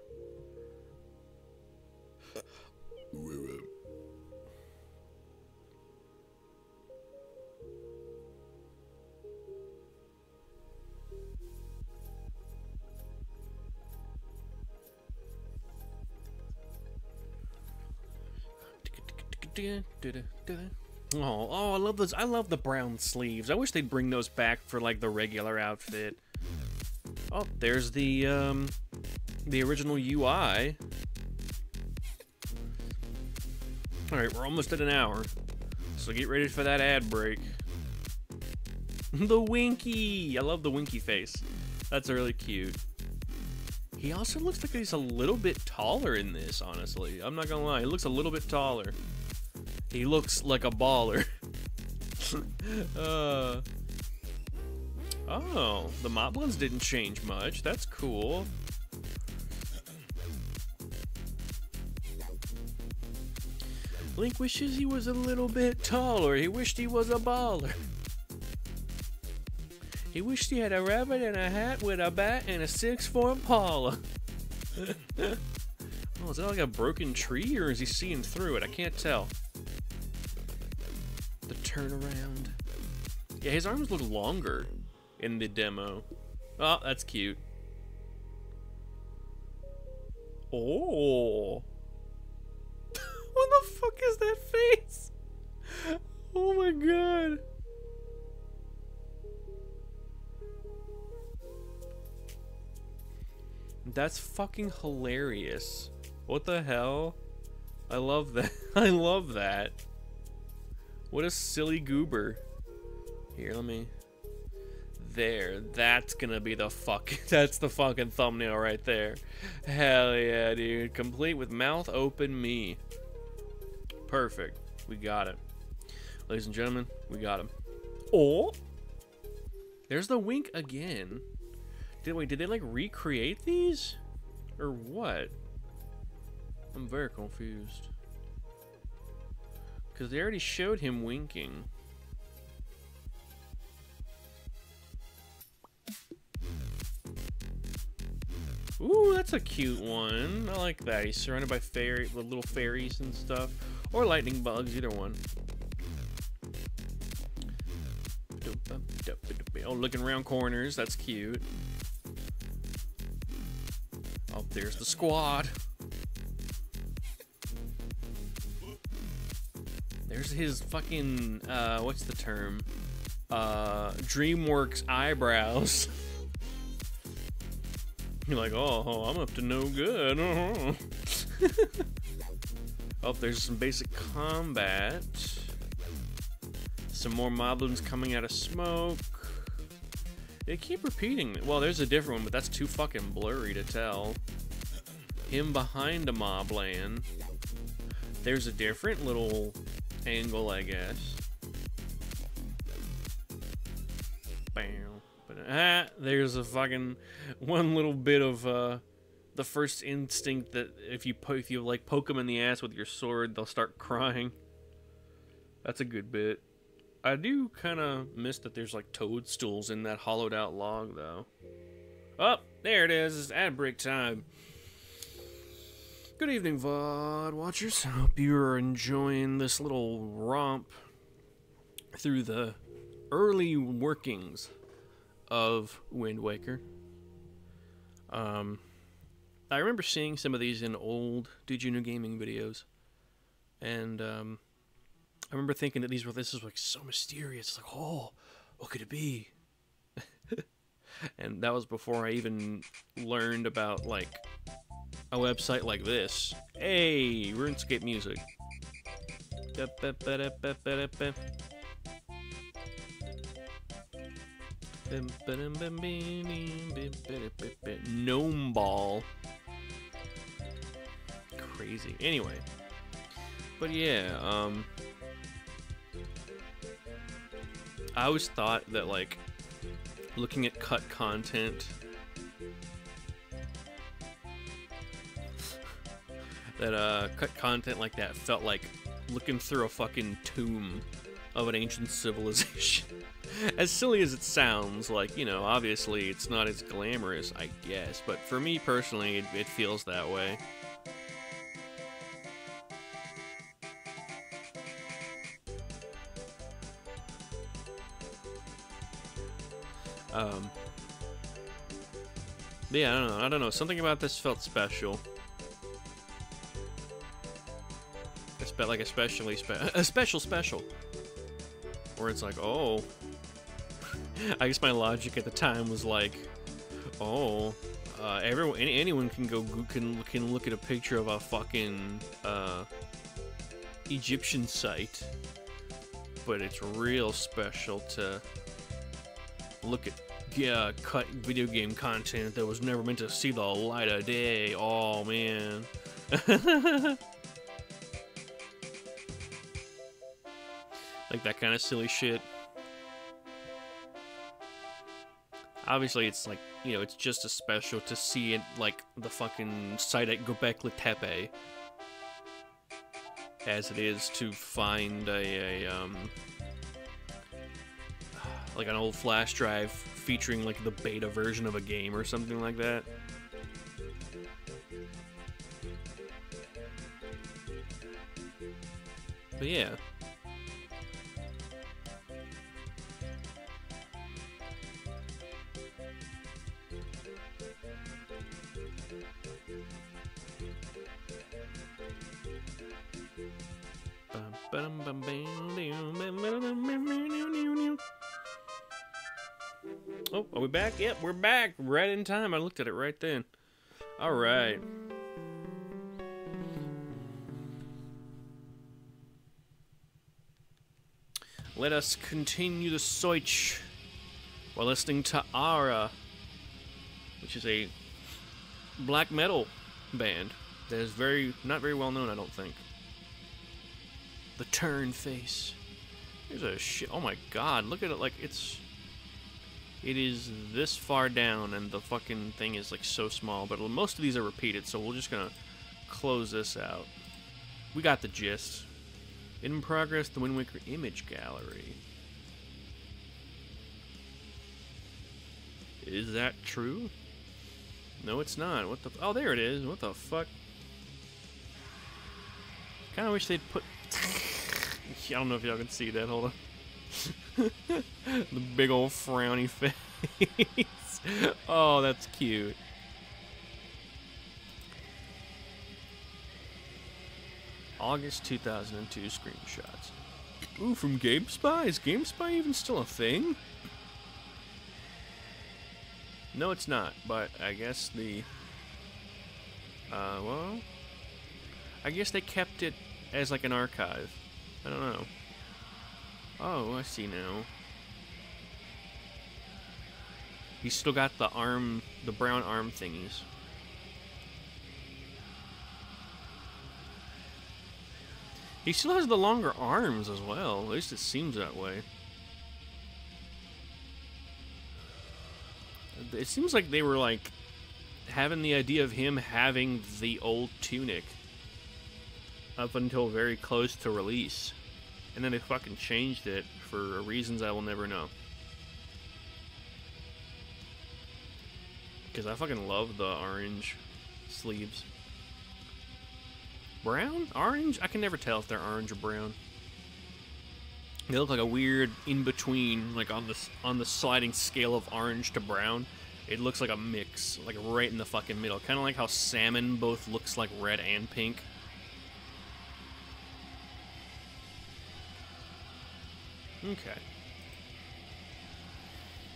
[SPEAKER 1] Oh, oh, I love those. I love the brown sleeves. I wish they'd bring those back for like the regular outfit. Oh, there's the um, the original UI. All right, we're almost at an hour, so get ready for that ad break. the Winky. I love the Winky face. That's really cute. He also looks like he's a little bit taller in this, honestly. I'm not gonna lie, he looks a little bit taller. He looks like a baller. uh, oh, the moblins didn't change much. That's cool. Link wishes he was a little bit taller. He wished he was a baller. He wished he had a rabbit and a hat with a bat and a six foot Impala. oh, is that like a broken tree or is he seeing through it? I can't tell. The turnaround. Yeah, his arms look longer in the demo. Oh, that's cute. Oh. what the fuck is that face? Oh my god. That's fucking hilarious. What the hell? I love that. I love that. What a silly goober. Here, let me. There. That's gonna be the fuck. That's the fucking thumbnail right there. Hell yeah, dude. Complete with mouth open me. Perfect. We got it. Ladies and gentlemen, we got him. Oh! There's the wink again. Did wait, did they like recreate these? Or what? I'm very confused. Because they already showed him winking. Ooh, that's a cute one. I like that. He's surrounded by fairy, little fairies and stuff. Or lightning bugs, either one. Oh, looking around corners. That's cute. Oh, there's the squad. There's his fucking, uh, what's the term? Uh, DreamWorks eyebrows. You're like, oh, I'm up to no good. oh, there's some basic combat. Some more moblins coming out of smoke. They keep repeating. Well, there's a different one, but that's too fucking blurry to tell. Him behind a moblin. There's a different little angle, I guess. Bam. But, ah, there's a fucking one little bit of uh, the first instinct that if you po- if you like poke them in the ass with your sword, they'll start crying. That's a good bit. I do kind of miss that there's like toadstools in that hollowed out log, though. Oh, there it is. It's ad break time. Good evening, VOD watchers. Hope you're enjoying this little romp through the early workings of Wind Waker. Um, I remember seeing some of these in old Did You Know Gaming videos, and um, I remember thinking that these were this is like so mysterious. Like, oh, what could it be? And that was before I even learned about like a website like this. Hey, RuneScape music. Gnome ball. Crazy. Anyway. But yeah, um I always thought that like looking at cut content that uh cut content like that felt like looking through a fucking tomb of an ancient civilization. as silly as it sounds, like, you know, obviously it's not as glamorous, I guess, but for me personally, it, it feels that way. Um, yeah, I don't know. I don't know. Something about this felt special. Felt like especially spe a special special. Where it's like, oh. I guess my logic at the time was like, oh, uh, everyone, any, anyone can go can can look at a picture of a fucking uh, Egyptian site, but it's real special to look at yeah, cut video game content that was never meant to see the light of day. Oh man. like that kind of silly shit. Obviously, it's like, you know, it's just as special to see it like the fucking site at Göbekli Tepe as it is to find a, a um, like an old flash drive featuring like the beta version of a game or something like that. But yeah. We're back right in time. I looked at it right then. All right. Let us continue the search while listening to Ara, which is a black metal band that is very not very well known, I don't think. The Turn Face. There's a shit. Oh my God! Look at it like it's it is this far down, and the fucking thing is like so small. But most of these are repeated, so we're just gonna close this out. We got the gist. In progress, the Wind Waker image gallery. Is that true? No, it's not. What the? Oh, there it is. What the fuck? Kind of wish they'd put. I don't know if y'all can see that. Hold on. the big old frowny face. oh, that's cute. August 2002 screenshots. Ooh, from GameSpy? Is GameSpy even still a thing? No, it's not, but I guess the... Uh, well... I guess they kept it as like an archive. I don't know. Oh, I see now. He's still got the arm, the brown arm thingies. He still has the longer arms as well. At least it seems that way. It seems like they were like having the idea of him having the old tunic up until very close to release. And then they fucking changed it for reasons I will never know. Because I fucking love the orange sleeves. Brown? Orange? I can never tell if they're orange or brown. They look like a weird in between, like on the on the sliding scale of orange to brown. It looks like a mix, like right in the fucking middle. Kind of like how salmon both looks like red and pink. Okay.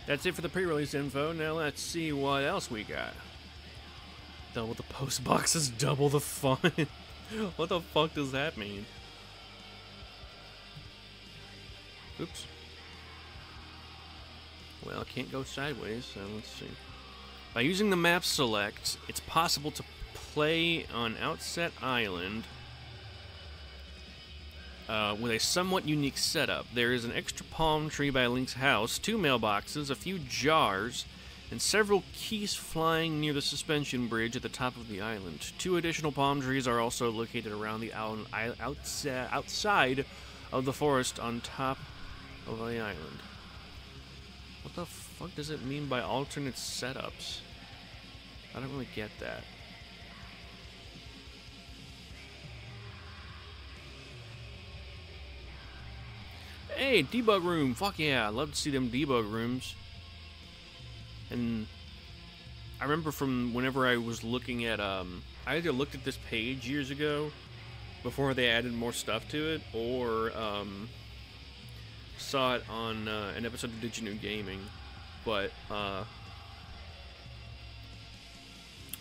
[SPEAKER 1] That's it for the pre-release info. Now let's see what else we got. Double the post boxes, double the fun. what the fuck does that mean? Oops. Well, I can't go sideways, so let's see. By using the map select, it's possible to play on Outset Island uh, with a somewhat unique setup. There is an extra palm tree by Link's house, two mailboxes, a few jars, and several keys flying near the suspension bridge at the top of the island. Two additional palm trees are also located around the island, outside of the forest on top of the island. What the fuck does it mean by alternate setups? I don't really get that. Hey, debug room. Fuck yeah. I love to see them debug rooms. And I remember from whenever I was looking at, um, I either looked at this page years ago before they added more stuff to it, or, um, saw it on uh, an episode of Did You Gaming. But, uh,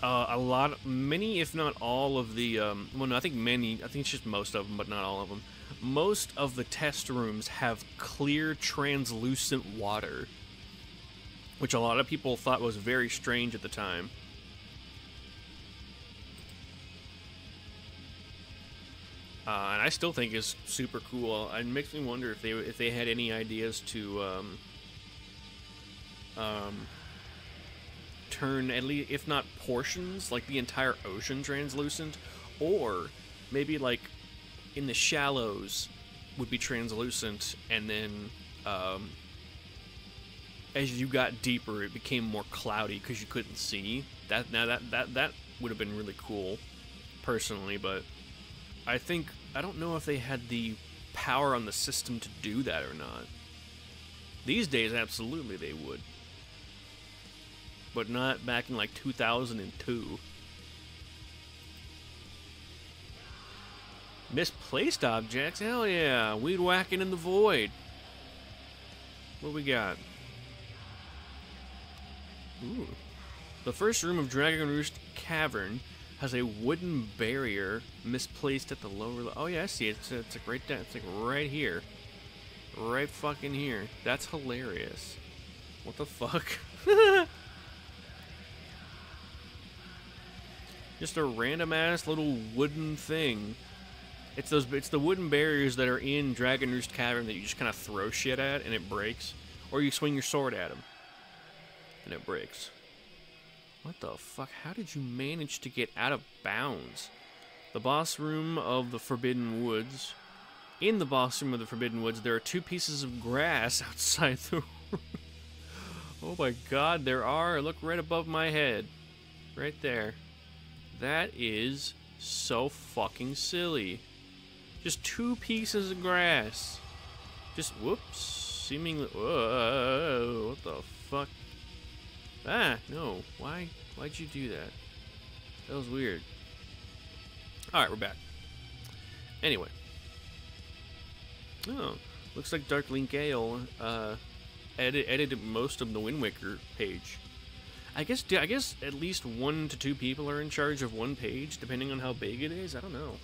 [SPEAKER 1] uh, a lot, many, if not all of the, um, well, no, I think many, I think it's just most of them, but not all of them most of the test rooms have clear, translucent water, which a lot of people thought was very strange at the time. Uh, and I still think is super cool. It makes me wonder if they if they had any ideas to um, um, turn at least if not portions like the entire ocean translucent, or maybe like in the shallows would be translucent, and then um, as you got deeper, it became more cloudy because you couldn't see. That now that that that would have been really cool, personally. But I think I don't know if they had the power on the system to do that or not. These days, absolutely they would, but not back in like 2002. Misplaced objects? Hell yeah. Weed whacking in the void. What we got? Ooh. The first room of Dragon Roost Cavern has a wooden barrier misplaced at the lower. Oh yeah, I see it. It's, it's like right down. It's like right here. right fucking here. That's hilarious. What the fuck? Just a random ass little wooden thing. It's those it's the wooden barriers that are in Dragon Roost Cavern that you just kind of throw shit at and it breaks, or you swing your sword at them and it breaks. What the fuck? How did you manage to get out of bounds? The boss room of the Forbidden Woods. In the boss room of the Forbidden Woods, there are two pieces of grass outside the room. oh my god, there are. Look right above my head. Right there. That is so fucking silly. Just two pieces of grass. Just whoops. Seemingly. Whoa. What the fuck? Ah, no. Why? Why'd you do that? That was weird. Alright, we're back. Anyway. Oh, looks like Darklink Gale uh, edit, edited most of the Wind Waker page. I guess I guess at least one to two people are in charge of one page, depending on how big it is. I don't know.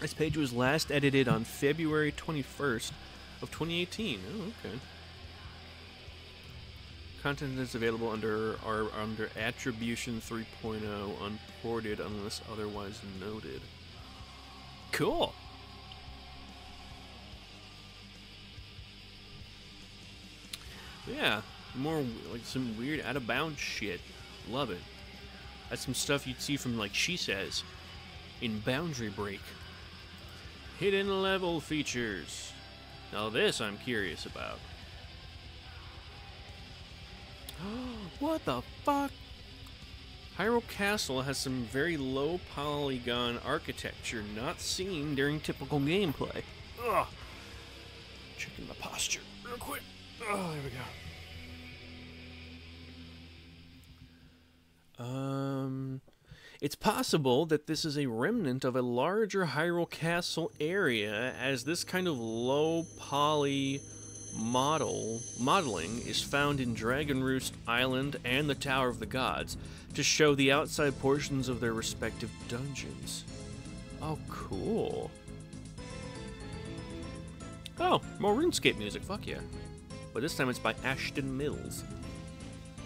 [SPEAKER 1] This page was last edited on February 21st of 2018. Oh, okay. Content is available under our under Attribution 3.0 unported unless otherwise noted. Cool. Yeah, more like some weird out of bounds shit. Love it. That's some stuff you'd see from like Shesez in Boundary Break. Hidden level features. Now this I'm curious about. what the fuck? Hyrule Castle has some very low polygon architecture not seen during typical gameplay. Ugh. Checking the posture real quick. Oh, there we go. Um, it's possible that this is a remnant of a larger Hyrule Castle area, as this kind of low poly model modeling is found in Dragon Roost Island and the Tower of the Gods to show the outside portions of their respective dungeons. Oh, cool. Oh, more RuneScape music, fuck yeah. But this time it's by Ashton Mills.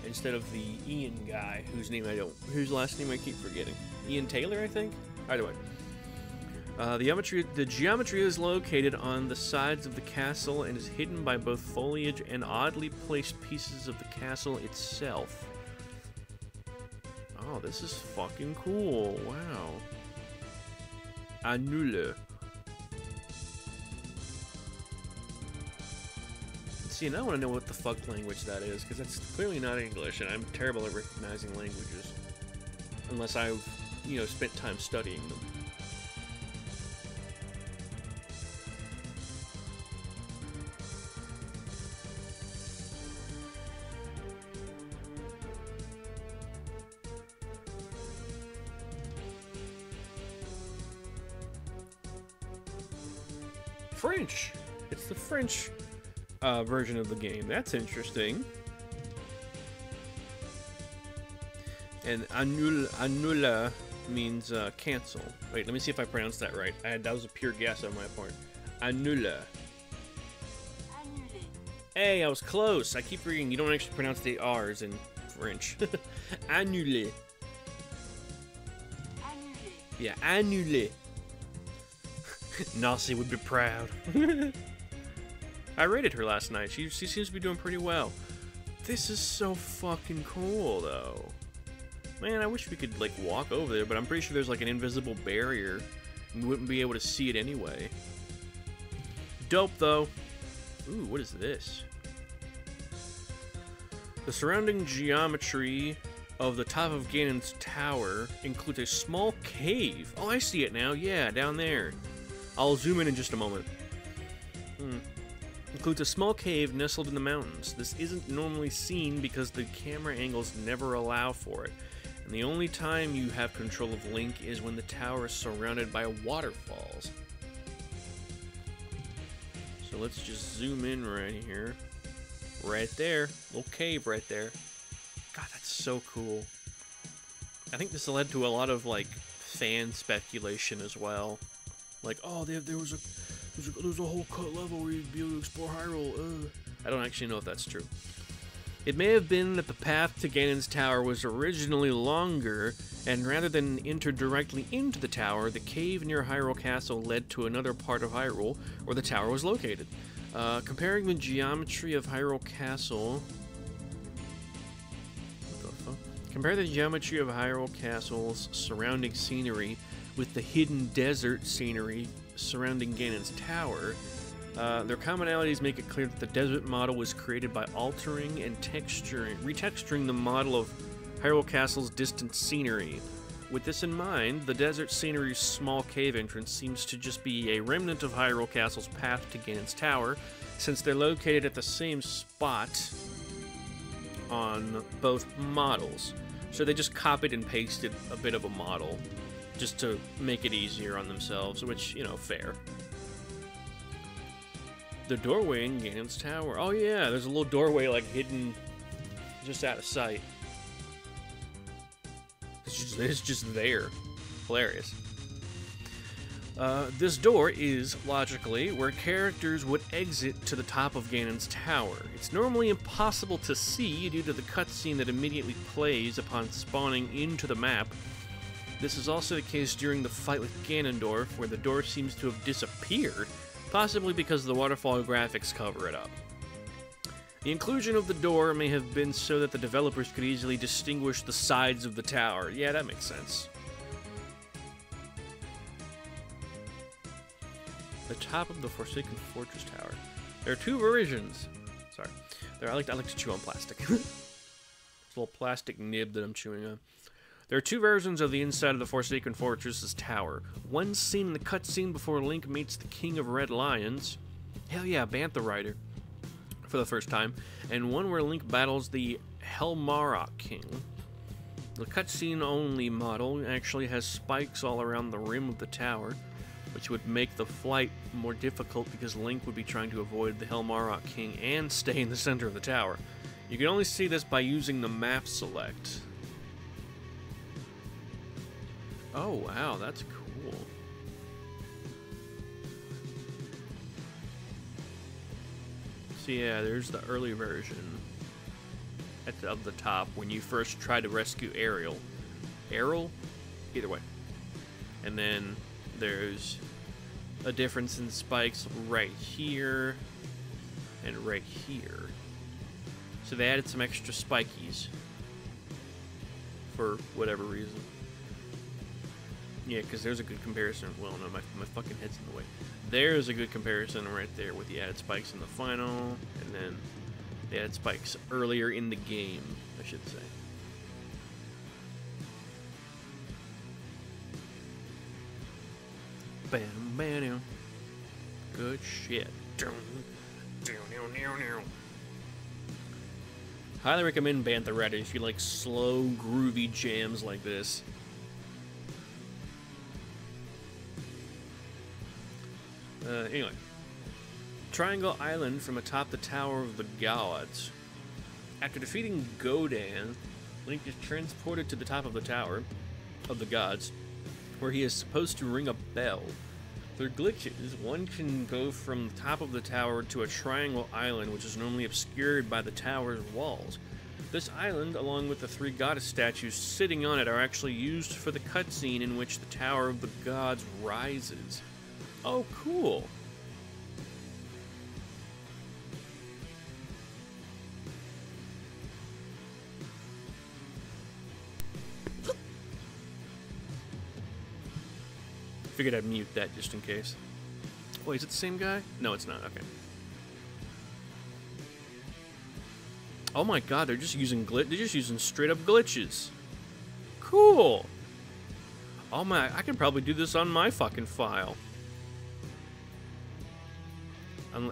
[SPEAKER 1] Instead of the Ian guy, whose name I don't, whose last name I keep forgetting. Ian Taylor, I think? Either way. Uh, the, geometry, the geometry is located on the sides of the castle and is hidden by both foliage and oddly placed pieces of the castle itself. Oh, this is fucking cool. Wow. Annule. See, now I want to know what the fuck language that is, because that's clearly not English, and I'm terrible at recognizing languages. Unless I've, you know, spent time studying them. French! It's the French uh, version of the game. That's interesting. And annul annula means uh, cancel. Wait, let me see if I pronounced that right. I that was a pure guess on my part. Annula. Hey, I was close. I keep forgetting you don't actually pronounce the R's in French. Annulé. Yeah, annulé. Nasi would be proud. I rated her last night. She, she seems to be doing pretty well. This is so fucking cool, though. Man, I wish we could, like, walk over there, but I'm pretty sure there's, like, an invisible barrier. And we wouldn't be able to see it anyway. Dope, though. Ooh, what is this? The surrounding geometry of the top of Ganon's tower includes a small cave. Oh, I see it now. Yeah, down there. I'll zoom in in just a moment. Hmm. Includes a small cave nestled in the mountains. This isn't normally seen because the camera angles never allow for it. And the only time you have control of Link is when the tower is surrounded by waterfalls. So let's just zoom in right here. Right there. Little cave right there. God, that's so cool. I think this led to a lot of, like, fan speculation as well. Like, oh, there, there was a there's a, there's a whole cut level where you'd be able to explore Hyrule. Uh. I don't actually know if that's true. It may have been that the path to Ganon's tower was originally longer, and rather than enter directly into the tower, the cave near Hyrule Castle led to another part of Hyrule where the tower was located. Uh, comparing the geometry of Hyrule Castle. Compare the geometry of Hyrule Castle's surrounding scenery with the hidden desert scenery surrounding Ganon's tower. Uh, their commonalities make it clear that the desert model was created by altering and texturing, retexturing the model of Hyrule Castle's distant scenery. With this in mind, the desert scenery's small cave entrance seems to just be a remnant of Hyrule Castle's path to Ganon's Tower, since they're located at the same spot on both models. So they just copied and pasted a bit of a model just to make it easier on themselves, which, you know, fair the doorway in Ganon's tower. Oh yeah, there's a little doorway like hidden just out of sight. It's just, it's just there. Hilarious. Uh, this door is, logically, where characters would exit to the top of Ganon's tower. It's normally impossible to see due to the cutscene that immediately plays upon spawning into the map. This is also the case during the fight with Ganondorf, where the door seems to have disappeared possibly because the waterfall graphics cover it up. The inclusion of the door may have been so that the developers could easily distinguish the sides of the tower. Yeah, that makes sense. The top of the Forsaken Fortress Tower. There are two versions. Sorry. There, I like, I like to chew on plastic. it's a little plastic nib that I'm chewing on. There are two versions of the inside of the Forsaken Fortress's tower. One seen in the cutscene before Link meets the King of Red Lions. Hell yeah, Bantha Rider. For the first time. And one where Link battles the Helmaroc King. The cutscene only model actually has spikes all around the rim of the tower, which would make the flight more difficult because Link would be trying to avoid the Helmaroc King and stay in the center of the tower. You can only see this by using the map select. Oh, wow, that's cool. So yeah, there's the early version at the, of the top when you first try to rescue Aryll. Ariel? Either way. And then there's a difference in spikes right here and right here. So they added some extra spikies for whatever reason. Yeah, because there's a good comparison. Well, no, my, my fucking head's in the way. There's a good comparison right there with the added spikes in the final, and then the added spikes earlier in the game, I should say. Bam, bam, Good shit. Highly recommend Bantha Rider if you like slow, groovy jams like this. Uh, anyway. Triangle Island from atop the Tower of the Gods. After defeating Gohdan, Link is transported to the top of the Tower of the Gods, where he is supposed to ring a bell. Through glitches, one can go from the top of the tower to a triangle island, which is normally obscured by the tower's walls. This island, along with the three goddess statues sitting on it, are actually used for the cutscene in which the Tower of the Gods rises. Oh, cool. Figured I'd mute that just in case. Wait, is it the same guy? No, it's not. Okay. Oh my god, they're just using glitch. They're just using straight up glitches. Cool. Oh my, I can probably do this on my fucking file. Uh,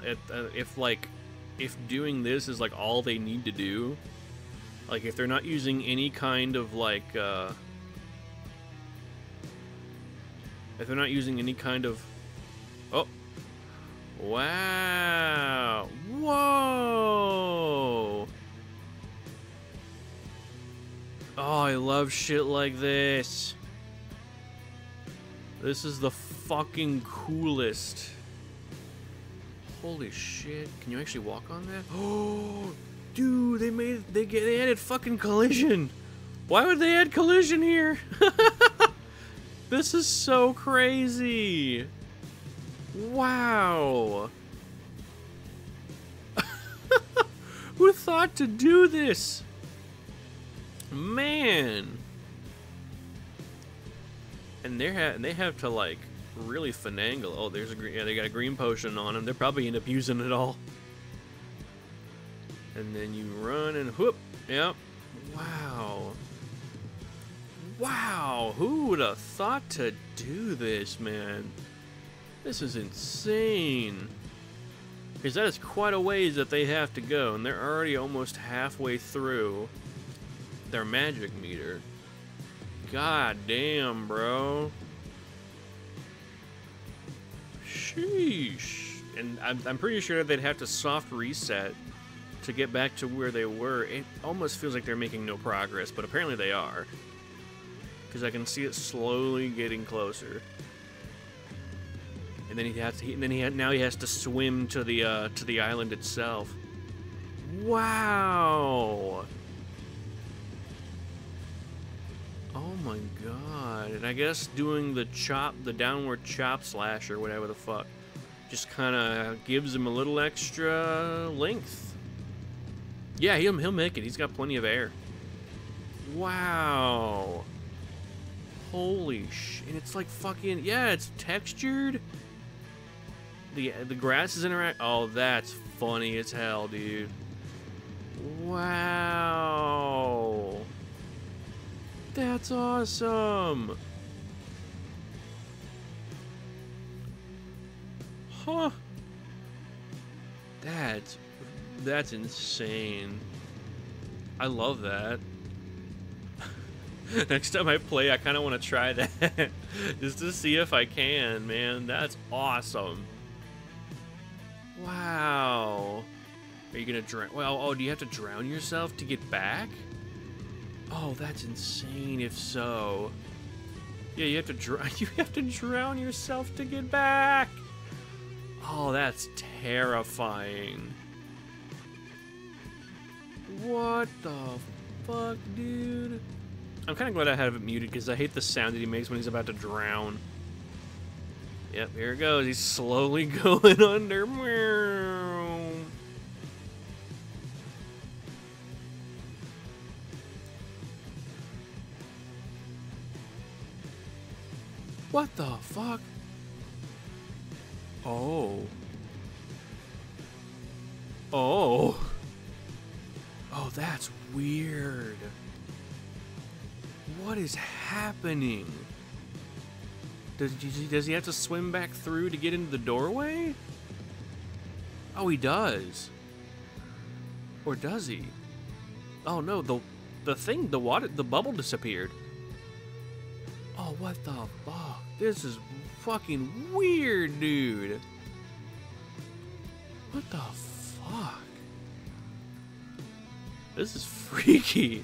[SPEAKER 1] if like if doing this is like all they need to do like if they're not using any kind of like uh if they're not using any kind of oh wow whoa oh i love shit like this This is the fucking coolest. Holy shit. Can you actually walk on that? Oh, dude, they made they get they added fucking collision. Why would they add collision here? this is so crazy. Wow. Who thought to do this? Man. And they have they have to like really finagle. Oh, there's a green. Yeah, they got a green potion on them. They'll probably end up using it all. And then you run and whoop. Yep. Wow. Wow. Who would have thought to do this, man? This is insane. Because that is quite a ways that they have to go, and they're already almost halfway through their magic meter. God damn, bro. Sheesh. And I'm, I'm pretty sure they'd have to soft reset to get back to where they were. It almost feels like they're making no progress, but apparently they are. Because I can see it slowly getting closer. And then he has to, and then he now he has to swim to the uh, to the island itself. Wow. Oh my god. And I guess doing the chop, the downward chop slash or whatever the fuck, just kind of gives him a little extra length. Yeah, he'll, he'll make it. He's got plenty of air. Wow. Holy sh... And it's like fucking... Yeah, it's textured. The, the grass is interact... Oh, that's funny as hell, dude. Wow. That's awesome. Huh. That's that's insane. I love that. Next time I play, I kind of want to try that just to see if I can, man. That's awesome. Wow. Are you gonna drown? Well, oh, do you have to drown yourself to get back? Oh, that's insane. If so, yeah, you have to drown. You have to drown yourself to get back. Oh, that's terrifying. What the fuck, dude? I'm kind of glad I have it muted because I hate the sound that he makes when he's about to drown. Yep, here it goes. He's slowly going under. What the fuck? Oh. Oh. Oh, that's weird. What is happening? Does, does he have to swim back through to get into the doorway? Oh, he does. Or does he? Oh no, the the thing, the water, the bubble disappeared. Oh, what the fuck? This is fucking weird, dude. What the fuck? This is freaky.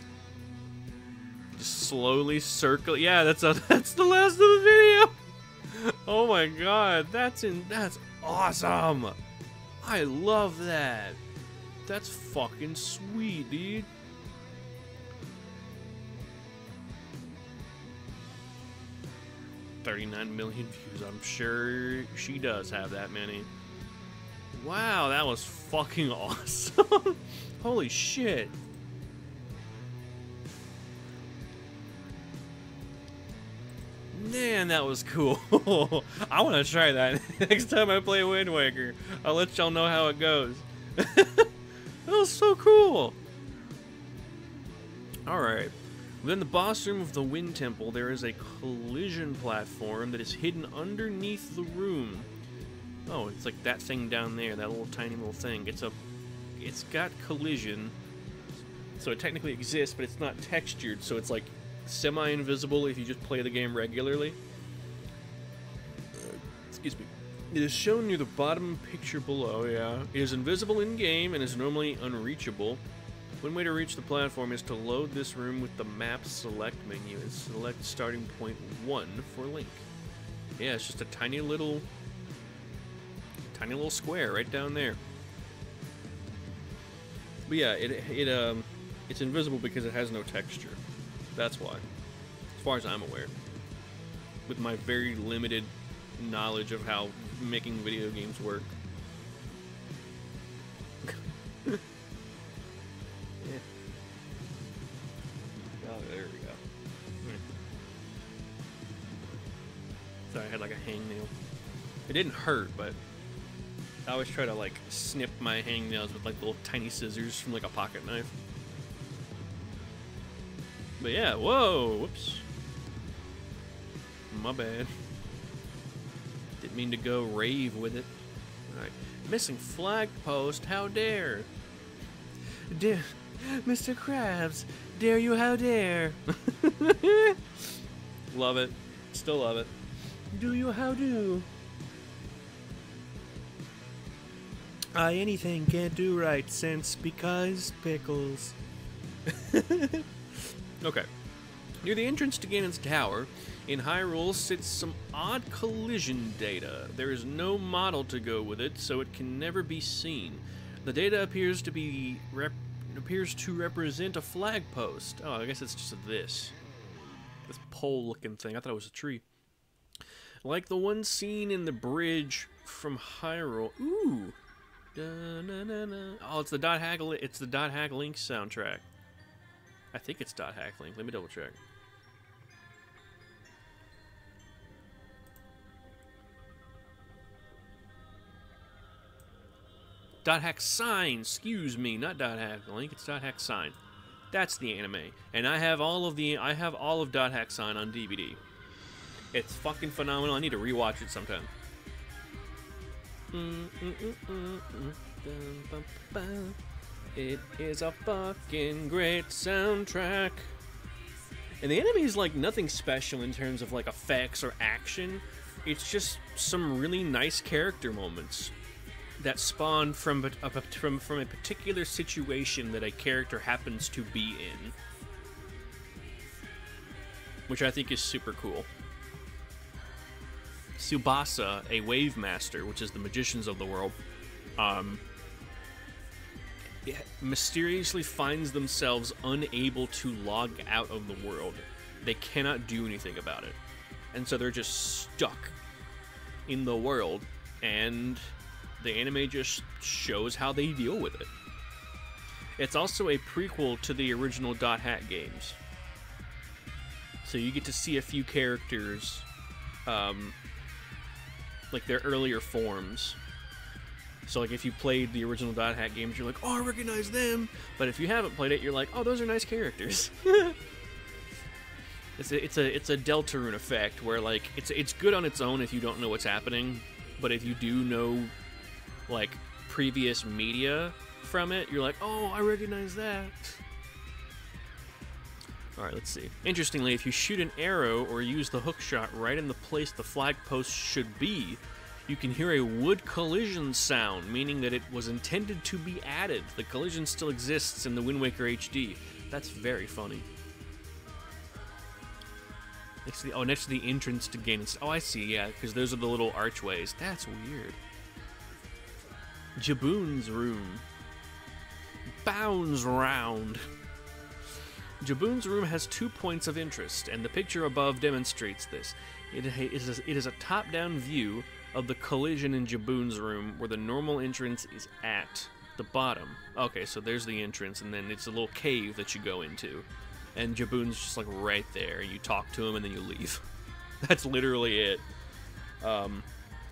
[SPEAKER 1] Just slowly circle. Yeah, that's a, that's the last of the video. Oh my god, that's in that's awesome. I love that. That's fucking sweet, dude. 39 million views. I'm sure she does have that many. Wow, that was fucking awesome. Holy shit. Man, that was cool. I want to try that next time I play Wind Waker. I'll let y'all know how it goes. that was so cool. Alright. Within the boss room of the Wind Temple, there is a collision platform that is hidden underneath the room. Oh, it's like that thing down there, that little tiny little thing. It's a, it's got collision, so it technically exists, but it's not textured, so it's like semi-invisible if you just play the game regularly. Uh, excuse me. It is shown near the bottom picture below, yeah. It is invisible in-game and is normally unreachable. One way to reach the platform is to load this room with the map select menu and select starting point 1 for Link. Yeah, it's just a tiny little, tiny little square right down there. But yeah, it it um, it's invisible because it has no texture. That's why, as far as I'm aware. With my very limited knowledge of how making video games work. Sorry, I had like a hangnail. It didn't hurt, but I always try to like snip my hangnails with like little tiny scissors from like a pocket knife. But yeah, whoa, whoops. My bad. Didn't mean to go rave with it. Alright. Missing flag post, how dare? Dare, Mr. Krabs, dare you, how dare? love it. Still love it. Do you, how do? I anything can't do right since because pickles. okay. Near the entrance to Ganon's Tower, in Hyrule sits some odd collision data. There is no model to go with it, so it can never be seen. The data appears to be rep- appears to represent a flag post. Oh, I guess it's just this. This pole-looking thing. I thought it was a tree. Like the one seen in the bridge from Hyrule. Ooh. Da-na-na-na. Oh, it's the Dot Hack. It's the Dot Hack Link soundtrack. I think it's Dot Hack Link. Let me double check. Dot hack sign, excuse me, not dot hack link, it's dot hack sign. That's the anime, and I have all of the I have all of dot hack sign on DVD. It's fucking phenomenal. I need to rewatch it sometime. It is a fucking great soundtrack. And the enemy is like nothing special in terms of like effects or action. It's just some really nice character moments that spawn from a, from from a particular situation that a character happens to be in, which I think is super cool. Tsukasa, a wave master, which is the magicians of the world, um, mysteriously finds themselves unable to log out of the world. They cannot do anything about it, and so they're just stuck in the world and the anime just shows how they deal with it. It's also a prequel to the original Dot Hack games. So you get to see a few characters, um, like their earlier forms. So like if you played the original Dot Hack games, you're like, oh, I recognize them. But if you haven't played it, you're like, oh, those are nice characters. it's a it's a it's a Deltarune effect where like it's it's good on its own if you don't know what's happening, but if you do know like previous media from it, you're like, oh, I recognize that. Alright, let's see. Interestingly, if you shoot an arrow or use the hook shot right in the place the flag post should be, you can hear a wood collision sound, meaning that it was intended to be added. The collision still exists in the Wind Waker HD. That's very funny. Next to the, oh, next to the entrance to Ganon. Oh, I see, yeah, because those are the little archways. That's weird. Jabun's room. Bounds round. Jabun's room has two points of interest, and the picture above demonstrates this. It is a, it is a top-down view of the collision in Jabun's room, where the normal entrance is at the bottom. Okay, so there's the entrance, and then it's a little cave that you go into, and Jabun's just like right there. You talk to him, and then you leave. That's literally it. Um,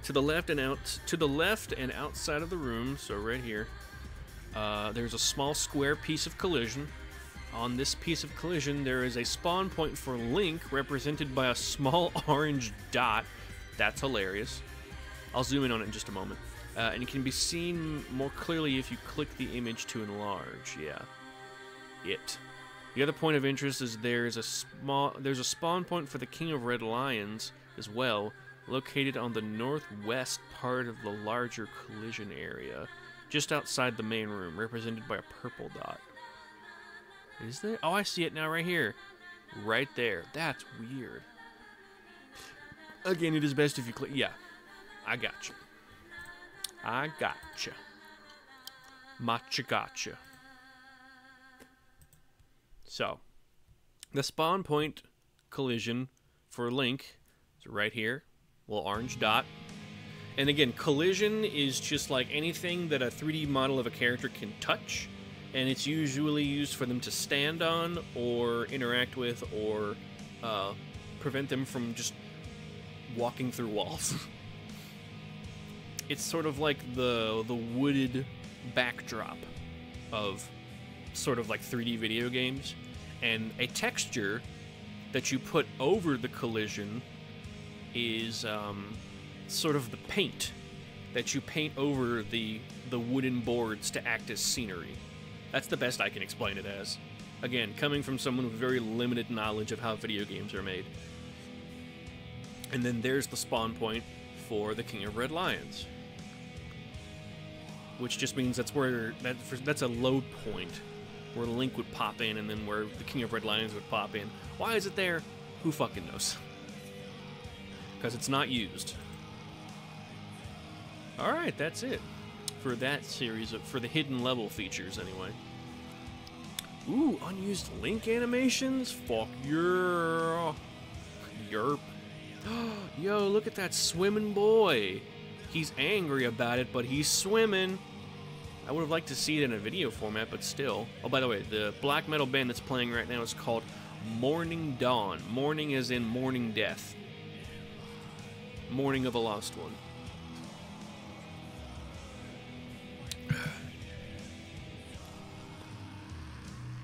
[SPEAKER 1] to the left and out to the left and outside of the room, so right here, uh, there's a small square piece of collision. On this piece of collision, there is a spawn point for Link, represented by a small orange dot. That's hilarious. I'll zoom in on it in just a moment. Uh, and it can be seen more clearly if you click the image to enlarge. Yeah, it. The other point of interest is there's a small there's a spawn point for the King of Red Lions as well, located on the northwest part of the larger collision area, just outside the main room, represented by a purple dot. Is there? Oh, I see it now right here. Right there. That's weird. Again, it is best if you click. Yeah, I got you. I gotcha. Matcha gotcha. So, the spawn point collision for Link is right here, little orange dot. And again, collision is just like anything that a 3D model of a character can touch, and it's usually used for them to stand on or interact with or uh, prevent them from just walking through walls. it's sort of like the the wooded backdrop of sort of like 3D video games, and a texture that you put over the collision is um, sort of the paint that you paint over the the wooden boards to act as scenery. That's the best I can explain it as. Again, coming from someone with very limited knowledge of how video games are made. And then there's the spawn point for the King of Red Lions, which just means that's where that that's a load point where Link would pop in, and then where the King of Red Lions would pop in. Why is it there? Who fucking knows? Because it's not used. All right, that's it for that series for the hidden level features anyway. Ooh, unused Link animations? Fuck yeah. Yerp. Yo, look at that swimming boy. He's angry about it, but he's swimming. I would have liked to see it in a video format, but still. Oh, by the way, the black metal band that's playing right now is called Morning Dawn. Morning is in morning death. Morning of a lost one.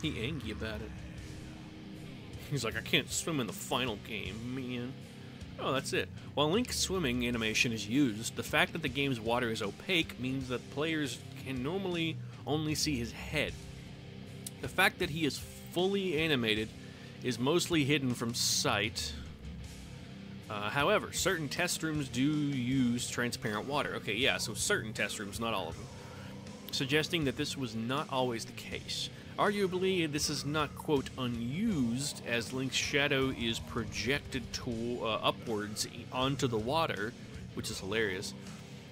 [SPEAKER 1] He angry about it. He's like, I can't swim in the final game, man. Oh, that's it. While Link's swimming animation is used, the fact that the game's water is opaque means that players can normally only see his head. The fact that he is fully animated is mostly hidden from sight. Uh, however, certain test rooms do use transparent water. Okay, yeah, so certain test rooms, not all of them. Suggesting that this was not always the case. Arguably, this is not, quote, unused, as Link's shadow is projected to, uh, upwards onto the water, which is hilarious.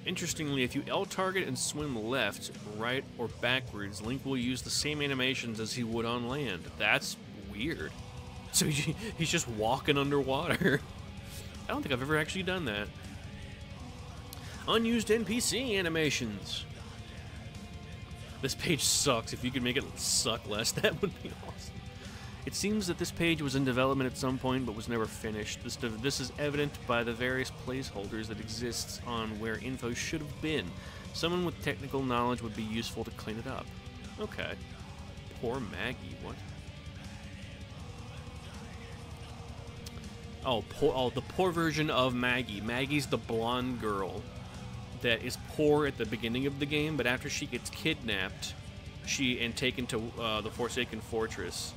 [SPEAKER 1] Interestingly, if you L target and swim left, right, or backwards, Link will use the same animations as he would on land. That's weird. So he's just walking underwater. I don't think I've ever actually done that. Unused NPC animations. This page sucks. If you could make it suck less, that would be awesome. It seems that this page was in development at some point but was never finished. This, this is evident by the various placeholders that exists on where info should have been. Someone with technical knowledge would be useful to clean it up. Okay. Poor Maggie, what? Oh, poor, oh, the poor version of Maggie. Maggie's the blonde girl that is poor at the beginning of the game, but after she gets kidnapped, she and taken to uh, the Forsaken Fortress.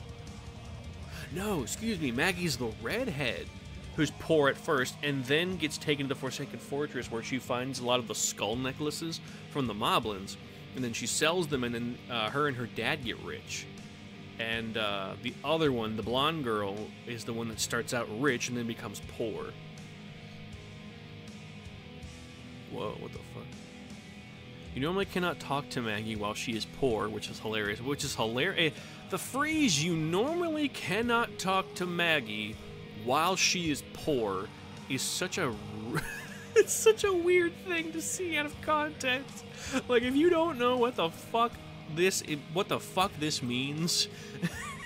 [SPEAKER 1] No, excuse me, Maggie's the redhead who's poor at first and then gets taken to the Forsaken Fortress where she finds a lot of the skull necklaces from the Moblins, and then she sells them, and then uh, her and her dad get rich. And uh, the other one, the blonde girl, is the one that starts out rich and then becomes poor. Whoa, what the fuck? You normally cannot talk to Maggie while she is poor, which is hilarious. Which is hilarious. Eh, the phrase "you normally cannot talk to Maggie while she is poor" is such a it's such a weird thing to see out of context. Like if you don't know what the fuck this what the fuck this means,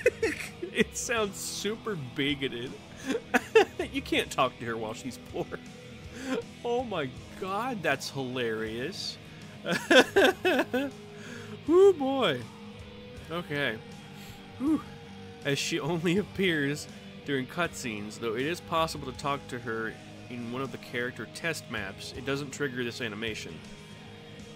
[SPEAKER 1] it sounds super bigoted. you can't talk to her while she's poor. Oh my god, that's hilarious. oh boy. Okay. Whew. As she only appears during cutscenes, though it is possible to talk to her in one of the character test maps, it doesn't trigger this animation.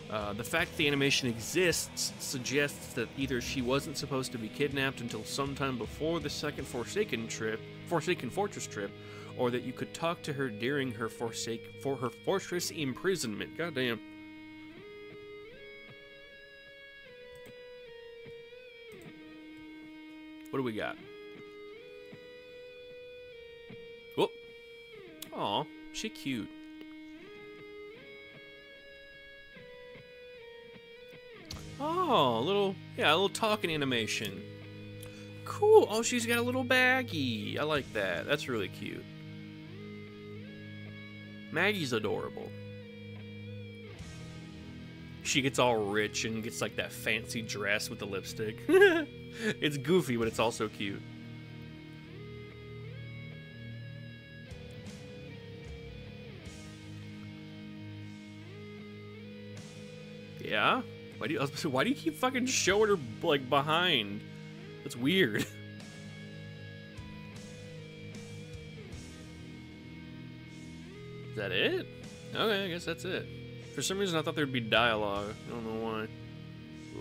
[SPEAKER 1] Uh, the fact the animation exists suggests that either she wasn't supposed to be kidnapped until sometime before the second Forsaken trip, Forsaken Fortress trip, or that you could talk to her during her forsake for her fortress imprisonment. Goddamn. What do we got? Whoop. Aw, She cute. Oh, a little, yeah, a little talking animation. Cool. Oh, she's got a little baggie. I like that. That's really cute. Maggie's adorable. She gets all rich and gets like that fancy dress with the lipstick. it's goofy, but it's also cute. Yeah? Why do you why do you keep fucking showing her like behind? That's weird. that it? Okay, I guess that's it. For some reason, I thought there'd be dialogue. I don't know why.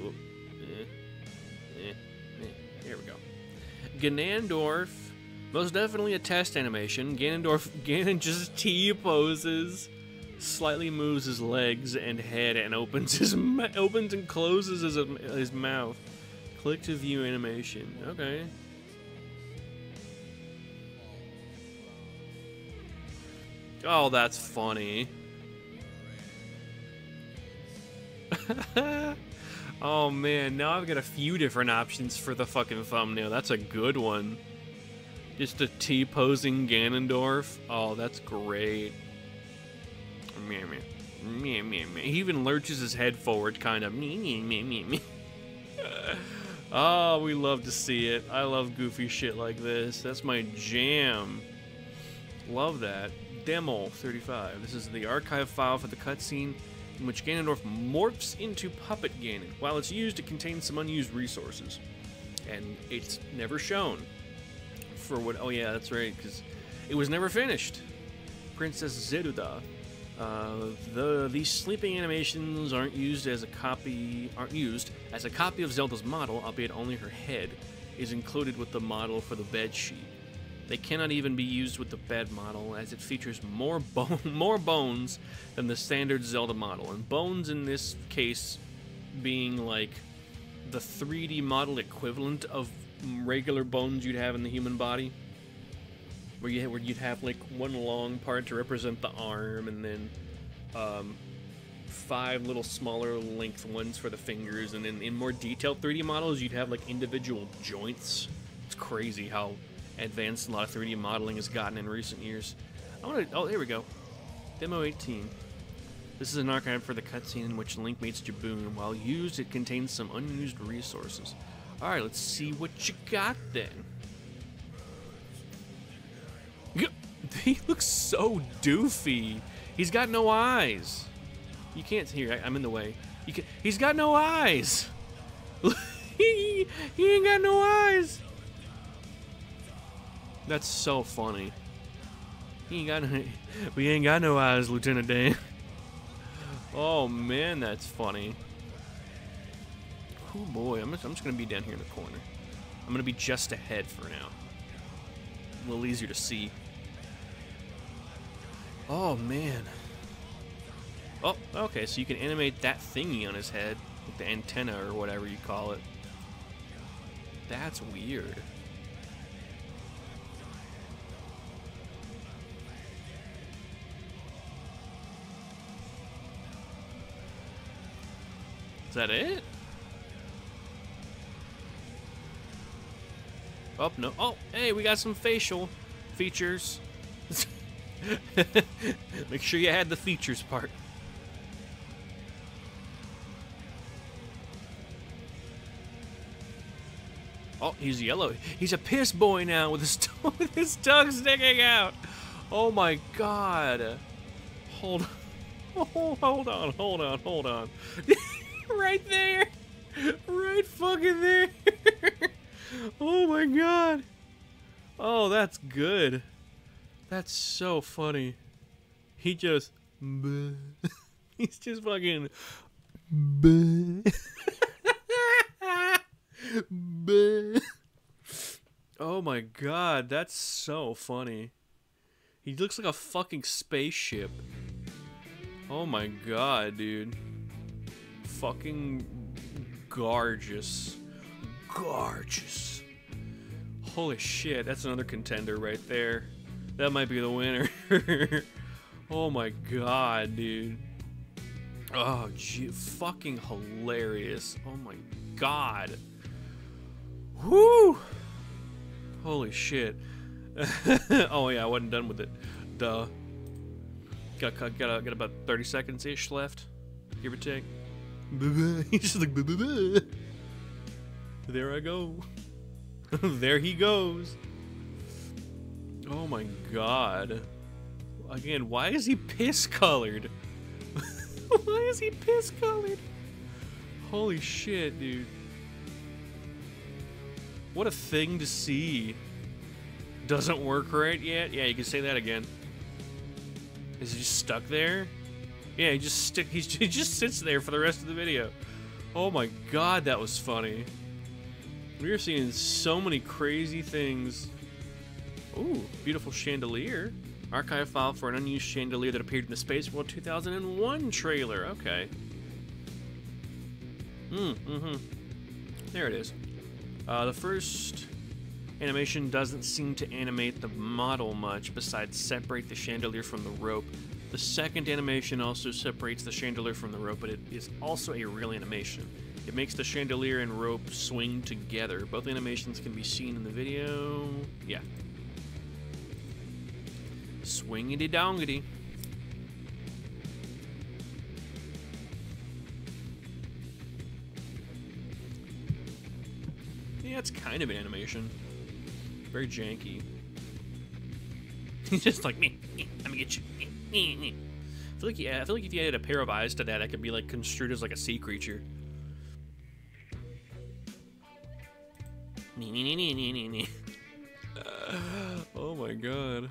[SPEAKER 1] Oop. Eh. Eh. Eh. Here we go. Ganondorf. Most definitely a test animation. Ganondorf. Ganon just T poses, slightly moves his legs and head, and opens his opens and closes his his mouth. Click to view animation. Okay. Oh, that's funny. oh man, now I've got a few different options for the fucking thumbnail. That's a good one. Just a T posing Ganondorf. Oh, that's great. Meh, meh. Meh. He even lurches his head forward, kind of. Oh, we love to see it. I love goofy shit like this. That's my jam. Love that. Demo 35. This is the archive file for the cutscene in which Ganondorf morphs into Puppet Ganon. While it's used, it contains some unused resources. And it's never shown. For what? Oh, yeah, that's right, because it was never finished. Princess Zeruda. Uh, the these sleeping animations aren't used as a copy aren't used as a copy of Zelda's model, albeit only her head is included with the model for the bed sheet. They cannot even be used with the bed model as it features more bone, more bones than the standard Zelda model, and bones in this case being like the 3D model equivalent of regular bones you'd have in the human body, where you where you'd have like one long part to represent the arm, and then um, five little smaller length ones for the fingers, and then in more detailed 3D models you'd have like individual joints. It's crazy how advanced a lot of 3D modeling has gotten in recent years. I want to. Oh, there we go. Demo 18. This is an archive for the cutscene in which Link meets Jabun. While used, it contains some unused resources. Alright, let's see what you got then. He looks so doofy. He's got no eyes. You can't hear. I, am in the way. Can, he's got no eyes. he, he ain't got no eyes. That's so funny. He ain't got no, we ain't got no eyes, Lieutenant Dan. oh man, that's funny. Oh boy, I'm just, I'm just gonna be down here in the corner. I'm gonna be just ahead for now. A little easier to see. Oh man. Oh, okay, so you can animate that thingy on his head with the antenna or whatever you call it. That's weird. That it? Oh, no. Oh, hey, we got some facial features. Make sure you had the features part. Oh, he's yellow. He's a piss boy now with his, with his tongue sticking out. Oh my god. Hold on. Oh, hold on, hold on, hold on. Right there. Right fucking there. oh my god. Oh, that's good. That's so funny. He just. He's just fucking. oh my god, that's so funny. He looks like a fucking spaceship. Oh my god, dude fucking gorgeous. Gorgeous. Holy shit, that's another contender right there. That might be the winner. Oh my god, dude. Oh, gee, fucking hilarious. Oh my god. Whoo! Holy shit. oh yeah, I wasn't done with it. Duh. Got got got, about 30 seconds ish left, give or take. He's just like there I go. there he goes. Oh my god. Again, why is he piss colored? why is he piss colored? Holy shit, dude. What a thing to see. Doesn't work right yet? Yeah, you can say that again. Is he just stuck there? Yeah, he just stick. He just sits there for the rest of the video. Oh my god, that was funny. We are seeing so many crazy things. Ooh, beautiful chandelier. Archive file for an unused chandelier that appeared in the Space World 2001 trailer. Okay. Hmm, mm-hmm. There it is. Uh, the first animation doesn't seem to animate the model much besides separate the chandelier from the rope. The second animation also separates the chandelier from the rope, but it is also a real animation. It makes the chandelier and rope swing together. Both animations can be seen in the video. Yeah. Swingity dongity. Yeah, it's kind of an animation. Very janky. He's just like me. Let me get you. I feel like yeah, I feel like if you added a pair of eyes to that, that could be like construed as like a sea creature. oh my god.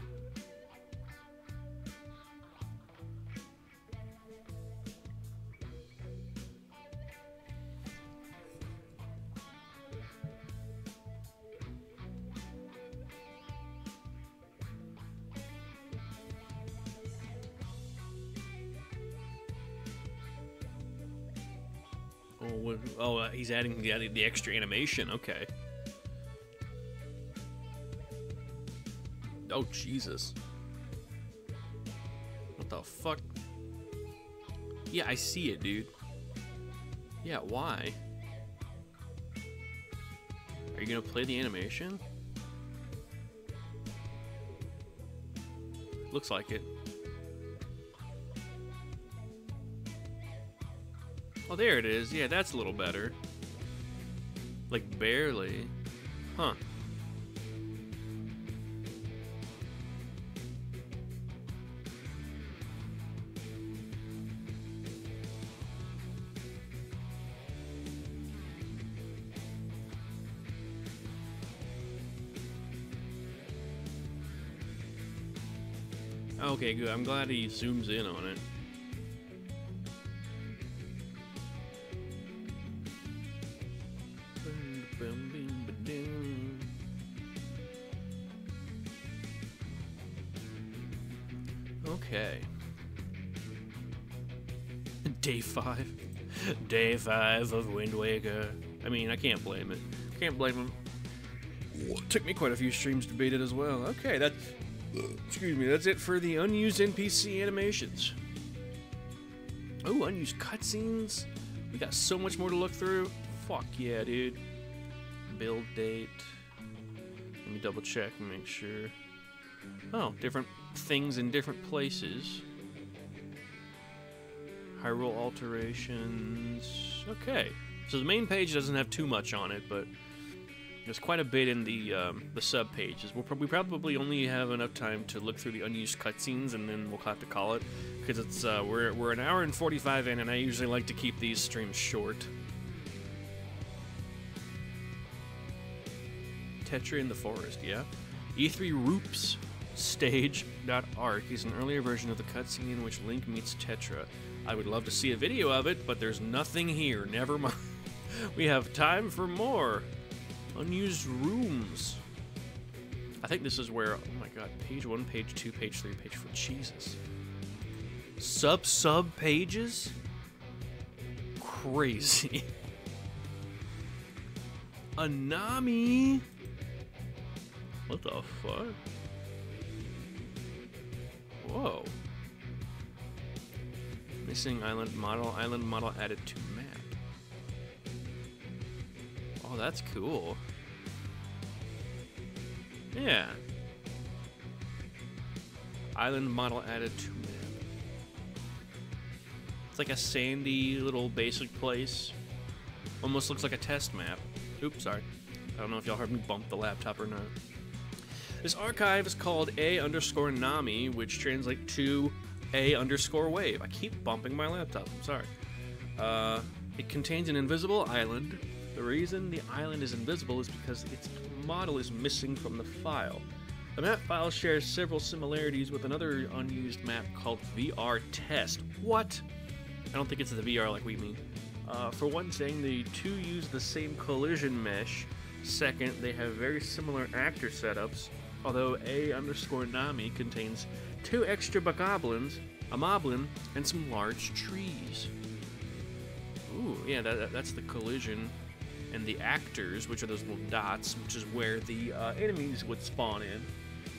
[SPEAKER 1] Oh, oh, uh, he's adding the, the extra animation. Okay. Oh, Jesus. What the fuck? Yeah, I see it, dude. Yeah, why? Are you gonna play the animation? Looks like it. Oh, there it is. Yeah, that's a little better. Like, barely. Huh. Okay, good. I'm glad he zooms in on it. Day five of Wind Waker. I mean, I can't blame it. Can't blame him. It took me quite a few streams to beat it as well. Okay, that. Excuse me, that's it for the unused NPC animations. Oh, unused cutscenes. We got so much more to look through. Fuck yeah, dude. Build date. Let me double check and make sure. Oh, different things in different places. Hyrule alterations. Okay. So the main page doesn't have too much on it, but there's quite a bit in the um, the sub pages. We'll probably probably only have enough time to look through the unused cutscenes, and then we'll have to call it because it's uh, we're we're an hour and 45 in, and I usually like to keep these streams short. Tetra in the forest, yeah. E3 Roops stage.arc is an earlier version of the cutscene in which Link meets Tetra. I would love to see a video of it, but there's nothing here. Never mind. we have time for more. Unused rooms. I think this is where, oh my god, page one, page two, page three, page four. Jesus. Sub sub pages? Crazy. Anami? What the fuck? Whoa. Island model. Island model added to map. Oh, that's cool. Yeah. Island model added to map. It's like a sandy little basic place. Almost looks like a test map. Oops, sorry. I don't know if y'all heard me bump the laptop or not. This archive is called A underscore Nami, which translates to A underscore wave. I keep bumping my laptop, I'm sorry. Uh, it contains an invisible island. The reason the island is invisible is because its model is missing from the file. The map file shares several similarities with another unused map called VR Test. What? I don't think it's the VR like we mean. Uh, for one thing, the two use the same collision mesh. Second, they have very similar actor setups, although A underscore Nami contains two extra bokoblins, a moblin, and some large trees. Ooh, yeah, that, that- that's the collision. And the actors, which are those little dots, which is where the uh, enemies would spawn in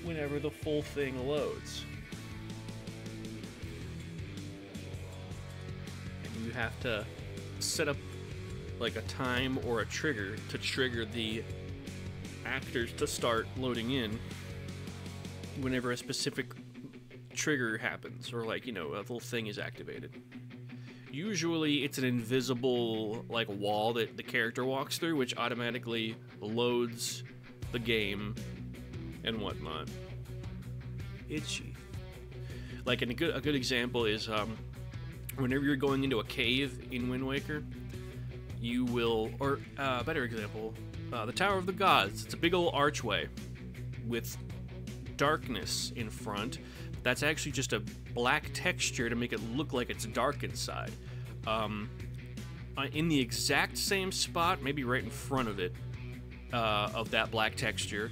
[SPEAKER 1] whenever the full thing loads. And you have to set up like a time or a trigger to trigger the actors to start loading in whenever a specific trigger happens or like you know a little thing is activated. Usually it's an invisible like wall that the character walks through which automatically loads the game and whatnot. Itchy. Like and a good, a good example is um, whenever you're going into a cave in wind waker you will or uh, better example uh, the tower of the gods. It's a big old archway with darkness in front. That's actually just a black texture to make it look like it's dark inside. Um, uh, in the exact same spot, maybe right in front of it, uh, of that black texture,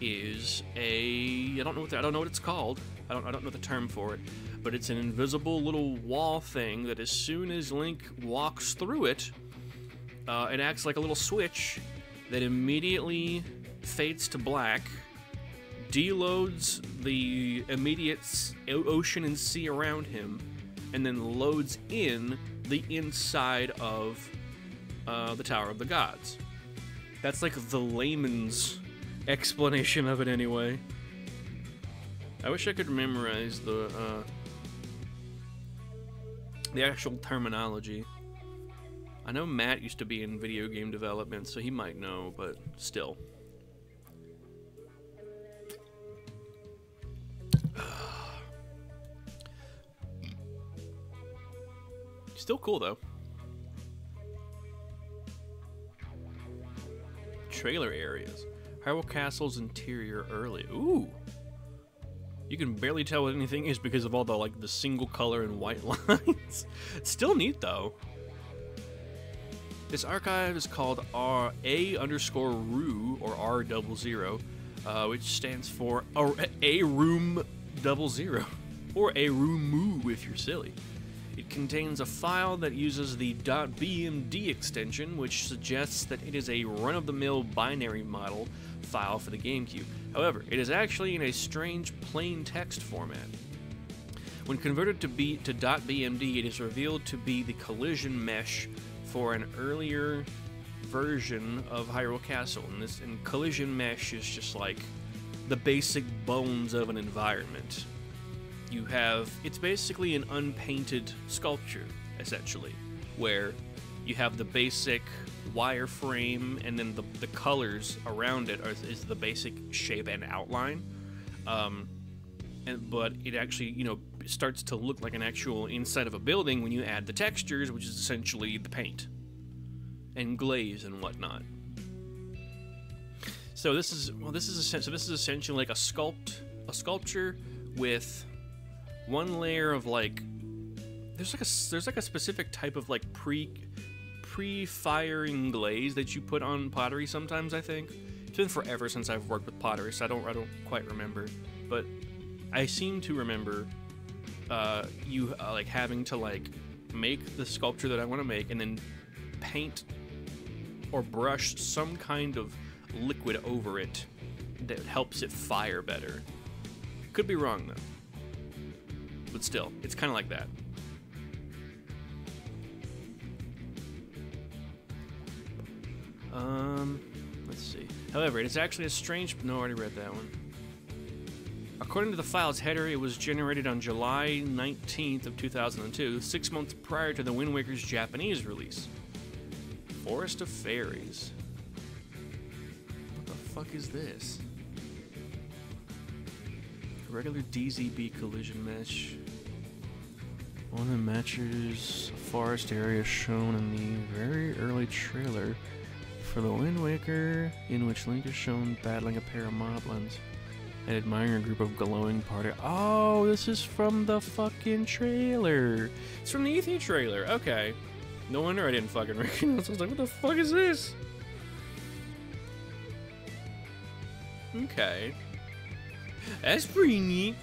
[SPEAKER 1] is a I don't know what the, I don't know what it's called. I don't I don't know the term for it, but it's an invisible little wall thing that as soon as Link walks through it, uh, it acts like a little switch that immediately fades to black deloads the immediate ocean and sea around him, and then loads in the inside of uh, the Tower of the Gods. That's like the layman's explanation of it, anyway. I wish I could memorize the uh, the actual terminology. I know Matt used to be in video game development, so he might know, but still. Still cool though. Trailer areas. Hyrule Castle's interior early. Ooh. You can barely tell what anything is because of all the like the single color and white lines. Still neat though. This archive is called R A underscore Ru or R double zero, uh, which stands for a, a room double zero, or a room moo if you're silly. It contains a file that uses the .bmd extension, which suggests that it is a run-of-the-mill binary model file for the GameCube. However, it is actually in a strange plain text format. When converted to, B, to .bmd, it is revealed to be the collision mesh for an earlier version of Hyrule Castle. And this and collision mesh is just like the basic bones of an environment. You have it's basically an unpainted sculpture, essentially, where you have the basic wireframe and then the, the colors around it are, is the basic shape and outline. Um, and, but it actually, you know, starts to look like an actual inside of a building when you add the textures, which is essentially the paint and glaze and whatnot. So this is well, this is so this is essentially like a sculpt a sculpture with one layer of like there's like a there's like a specific type of like pre pre firing glaze that you put on pottery sometimes I think it's been forever since I've worked with pottery so I don't I don't quite remember but I seem to remember uh, you uh, like having to like make the sculpture that I want to make and then paint or brush some kind of liquid over it that helps it fire better. Could be wrong though but still, it's kind of like that. Um, let's see. However, it is actually a strange. No, I already read that one. According to the file's header, it was generated on July 19th of 2002, six months prior to the Wind Waker's Japanese release. Forest of Fairies. What the fuck is this? Regular DZB collision mesh. One that matches a forest area shown in the very early trailer for the Wind Waker, in which Link is shown battling a pair of moblins and admiring a group of glowing party. Oh, this is from the fucking trailer. It's from the ET trailer. Okay. No wonder I didn't fucking recognize. I was like, what the fuck is this? Okay. That's pretty neat.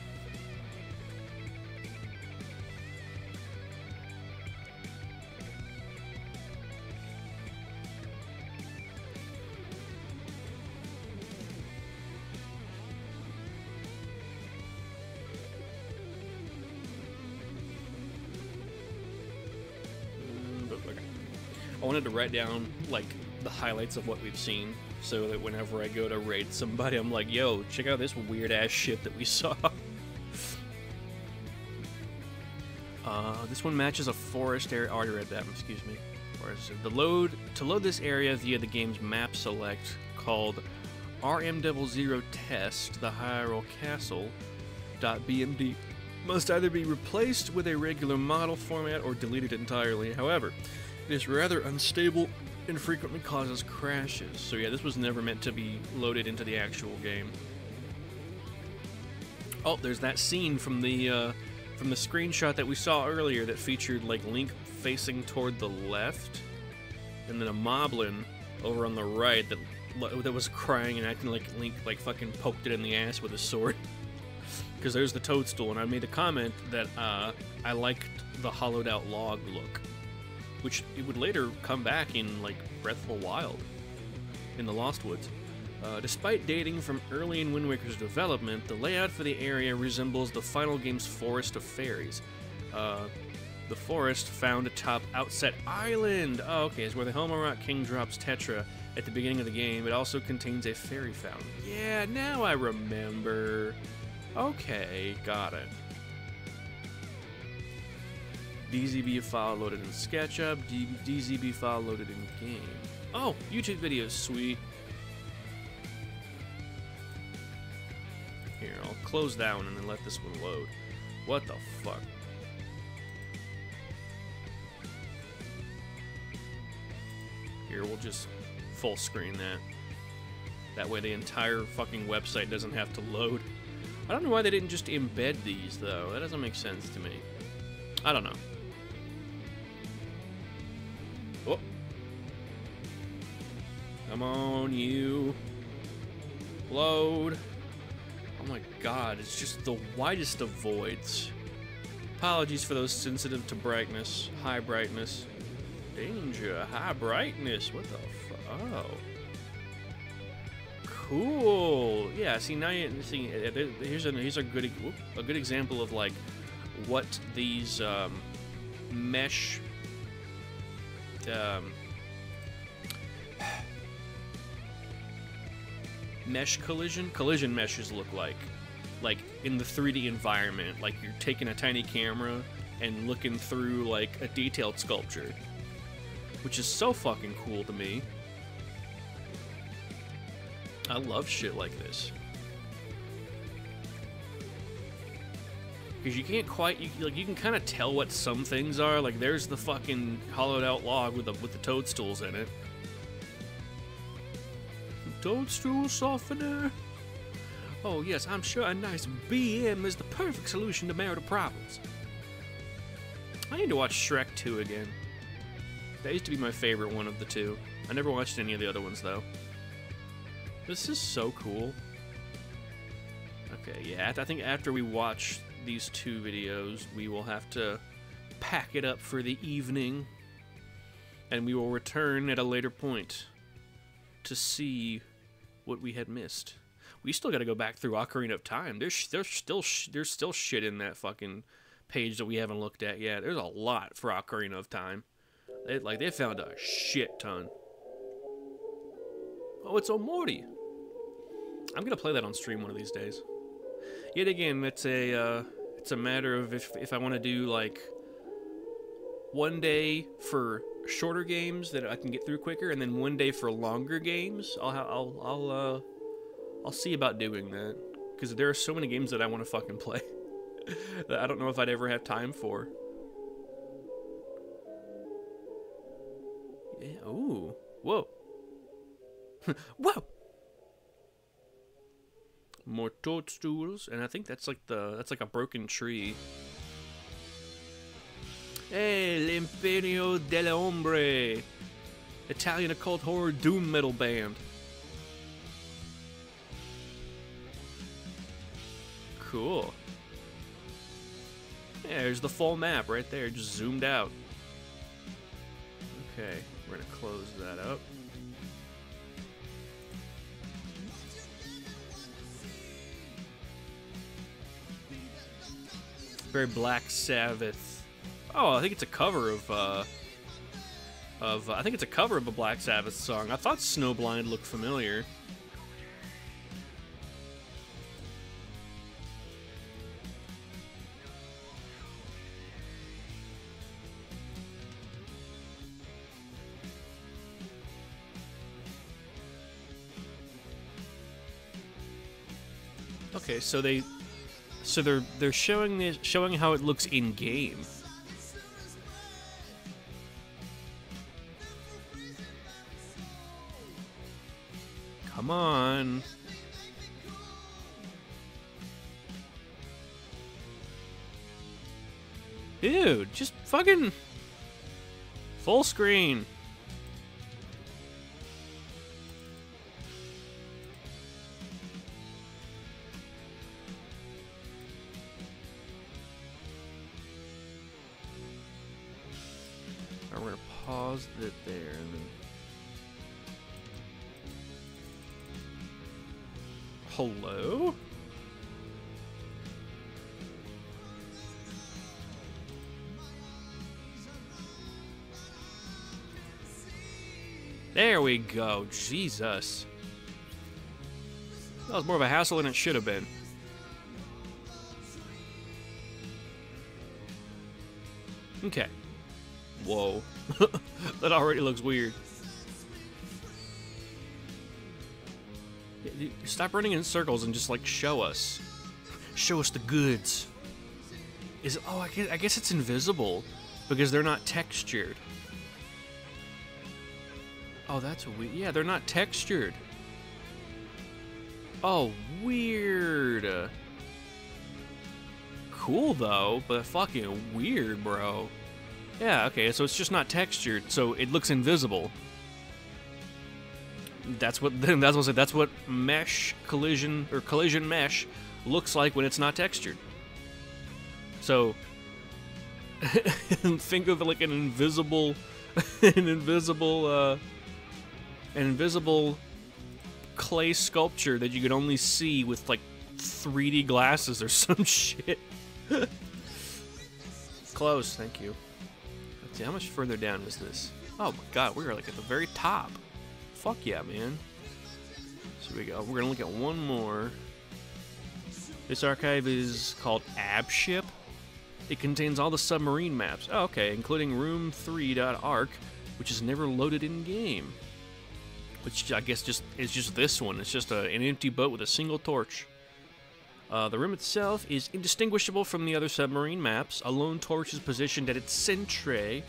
[SPEAKER 1] I wanted to write down like the highlights of what we've seen, so that whenever I go to raid somebody, I'm like, "Yo, check out this weird ass shit that we saw." uh, this one matches a forest area. I already read that. one, Excuse me. Forest. The load to load this area via the game's map select called RM00 Test, the Hyrule Castle. .bmd must either be replaced with a regular model format or deleted entirely. However, it is rather unstable and frequently causes crashes. So yeah, this was never meant to be loaded into the actual game. Oh, there's that scene from the uh, from the screenshot that we saw earlier that featured like Link facing toward the left, and then a Moblin over on the right that that was crying and acting like Link like fucking poked it in the ass with a sword. because there's the toadstool, and I made a comment that uh, I liked the hollowed out log look, which it would later come back in like Breath of the Wild, in the Lost Woods. Uh, despite dating from early in Wind Waker's development, the layout for the area resembles the final game's Forest of Fairies. Uh, the forest found atop Outset Island. Oh, okay, is where the Helmaroc King drops Tetra at the beginning of the game. It also contains a fairy fountain. Yeah, now I remember. Okay, got it. DZB file loaded in SketchUp, D- DZB file loaded in game. Oh, YouTube videos, sweet. Here, I'll close that one and then let this one load. What the fuck? Here, we'll just full screen that. That way the entire fucking website doesn't have to load. I don't know why they didn't just embed these, though. That doesn't make sense to me. I don't know. Oh. Come on, you. Load. Oh my god, it's just the widest of voids. Apologies for those sensitive to brightness. High brightness. Danger. High brightness. What the? Oh. Cool. Yeah. See now you see. uh, Here's a here's a good a good example of like what these um, mesh um, mesh collision? Collision meshes look like like in the 3D environment like you're taking a tiny camera and looking through like a detailed sculpture which is so fucking cool to me. I love shit like this because you can't quite you, like you can kind of tell what some things are like there's the fucking hollowed out log with the with the toadstools in it. Toadstool softener. Oh yes i'm sure a nice bm is the perfect solution to marital problems. I need to watch shrek 2 again. That used to be my favorite one of the two. I never watched any of the other ones though. This is so cool. Okay, yeah, I think after we watch these two videos, we will have to pack it up for the evening, and we will return at a later point to see what we had missed. We still got to go back through Ocarina of Time. There's there's still there's still shit in that fucking page that we haven't looked at yet. There's a lot for Ocarina of Time. They, like they found a shit ton. Oh, it's Omori. I'm gonna play that on stream one of these days. Yet again, it's a uh, it's a matter of if if I want to do like one day for shorter games that I can get through quicker, and then one day for longer games. I'll I'll I'll uh, I'll see about doing that because there are so many games that I want to fucking play that I don't know if I'd ever have time for. Yeah. Ooh. Whoa. Whoa. More toadstools, and I think that's like the that's like a broken tree. Hey, l'Impero delle Ombre, Italian occult horror doom metal band. Cool. Yeah, there's the full map right there, just zoomed out. Okay, we're gonna close that up. Very Black Sabbath. Oh, I think it's a cover of, uh, of, I think it's a cover of a Black Sabbath song. I thought Snowblind looked familiar. Okay, so they, so they're they're showing this, showing how it looks in game. Come on. Dude, just fucking full screen. Go. Jesus. That was more of a hassle than it should have been. Okay. Whoa. that already looks weird. Stop running in circles and just like show us. Show us the goods. Is it, oh I guess, I guess it's invisible because they're not textured. Oh, that's weird. Yeah, they're not textured. Oh, weird. Cool though, but fucking weird, bro. Yeah, okay, so it's just not textured, so it looks invisible. That's what that's what that's what mesh collision or collision mesh looks like when it's not textured. So think of like an invisible an invisible uh an invisible clay sculpture that you could only see with like 3D glasses or some shit. Close, thank you. Let's see, how much further down is this? Oh my god, we're like at the very top. Fuck yeah, man. So we go. We're gonna look at one more. This archive is called Abship. It contains all the submarine maps. Oh, okay, including room3.arc, which is never loaded in game. Which I guess just is just this one. It's just a, an empty boat with a single torch. Uh, the room itself is indistinguishable from the other submarine maps. A lone torch is positioned at its centre.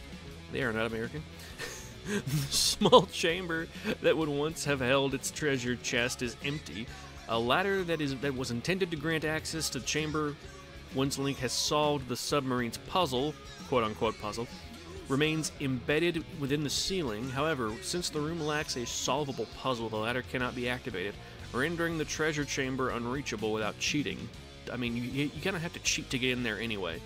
[SPEAKER 1] They are not American. the small chamber that would once have held its treasure chest is empty. A ladder that is that was intended to grant access to the chamber once Link has solved the submarine's puzzle, quote unquote puzzle, remains embedded within the ceiling. However, since the room lacks a solvable puzzle, the ladder cannot be activated, rendering the treasure chamber unreachable without cheating. I mean, you, you kind of have to cheat to get in there anyway.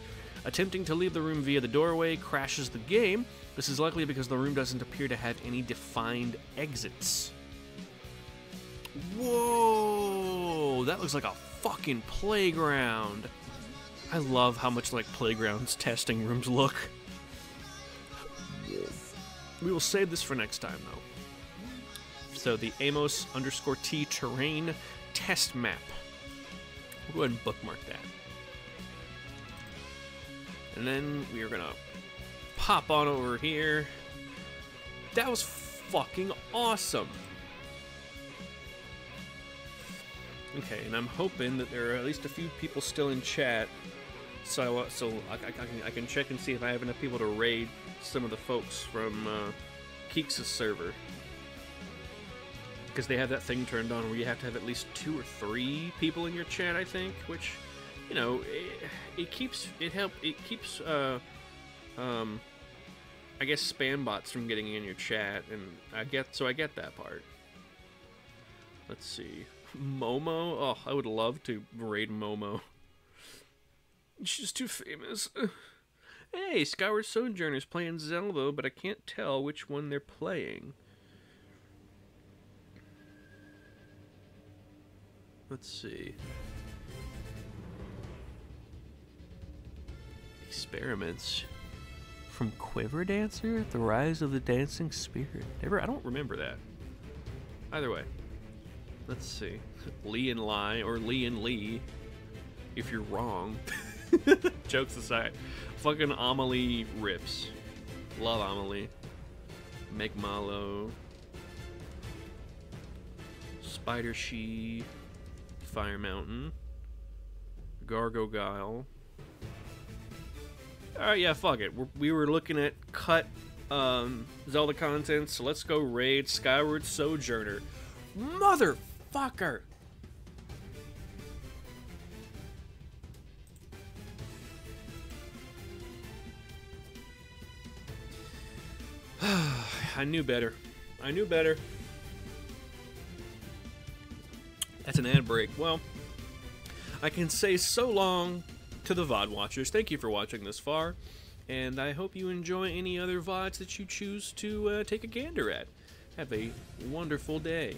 [SPEAKER 1] Attempting to leave the room via the doorway crashes the game. This is likely because the room doesn't appear to have any defined exits. Whoa! That looks like a fucking playground. I love how much like playgrounds testing rooms look. We will save this for next time though. So the Amos underscore T terrain test map. We'll go ahead and bookmark that. And then we are gonna pop on over here. That was fucking awesome. Okay, and I'm hoping that there are at least a few people still in chat, so so I, I, I can I can check and see if I have enough people to raid some of the folks from uh, Keeks' server because they have that thing turned on where you have to have at least two or three people in your chat. I think, which you know, it, it keeps it help it keeps uh, um, I guess spam bots from getting in your chat, and I get so I get that part. Let's see, Momo. Oh, I would love to raid Momo. She's too famous. Hey, Skyward Sojourner's playing Zelda, but I can't tell which one they're playing. Let's see. Experiments from Quiver Dancer, The Rise of the Dancing Spirit. Never, I don't remember that. Either way, let's see. Lee and Lie or Lee and Lee. If you're wrong. Jokes aside, fucking Amelie rips. Love Amelie. Meg Malo. Spider She. Fire Mountain. Gargogile. Alright, yeah, fuck it. We're, we were looking at cut um, Zelda content, so let's go raid Skyward Sojourner. Motherfucker! I knew better. I knew better. That's an ad break. Well, I can say so long to the VOD watchers. Thank you for watching this far, and I hope you enjoy any other VODs that you choose to uh, take a gander at. Have a wonderful day.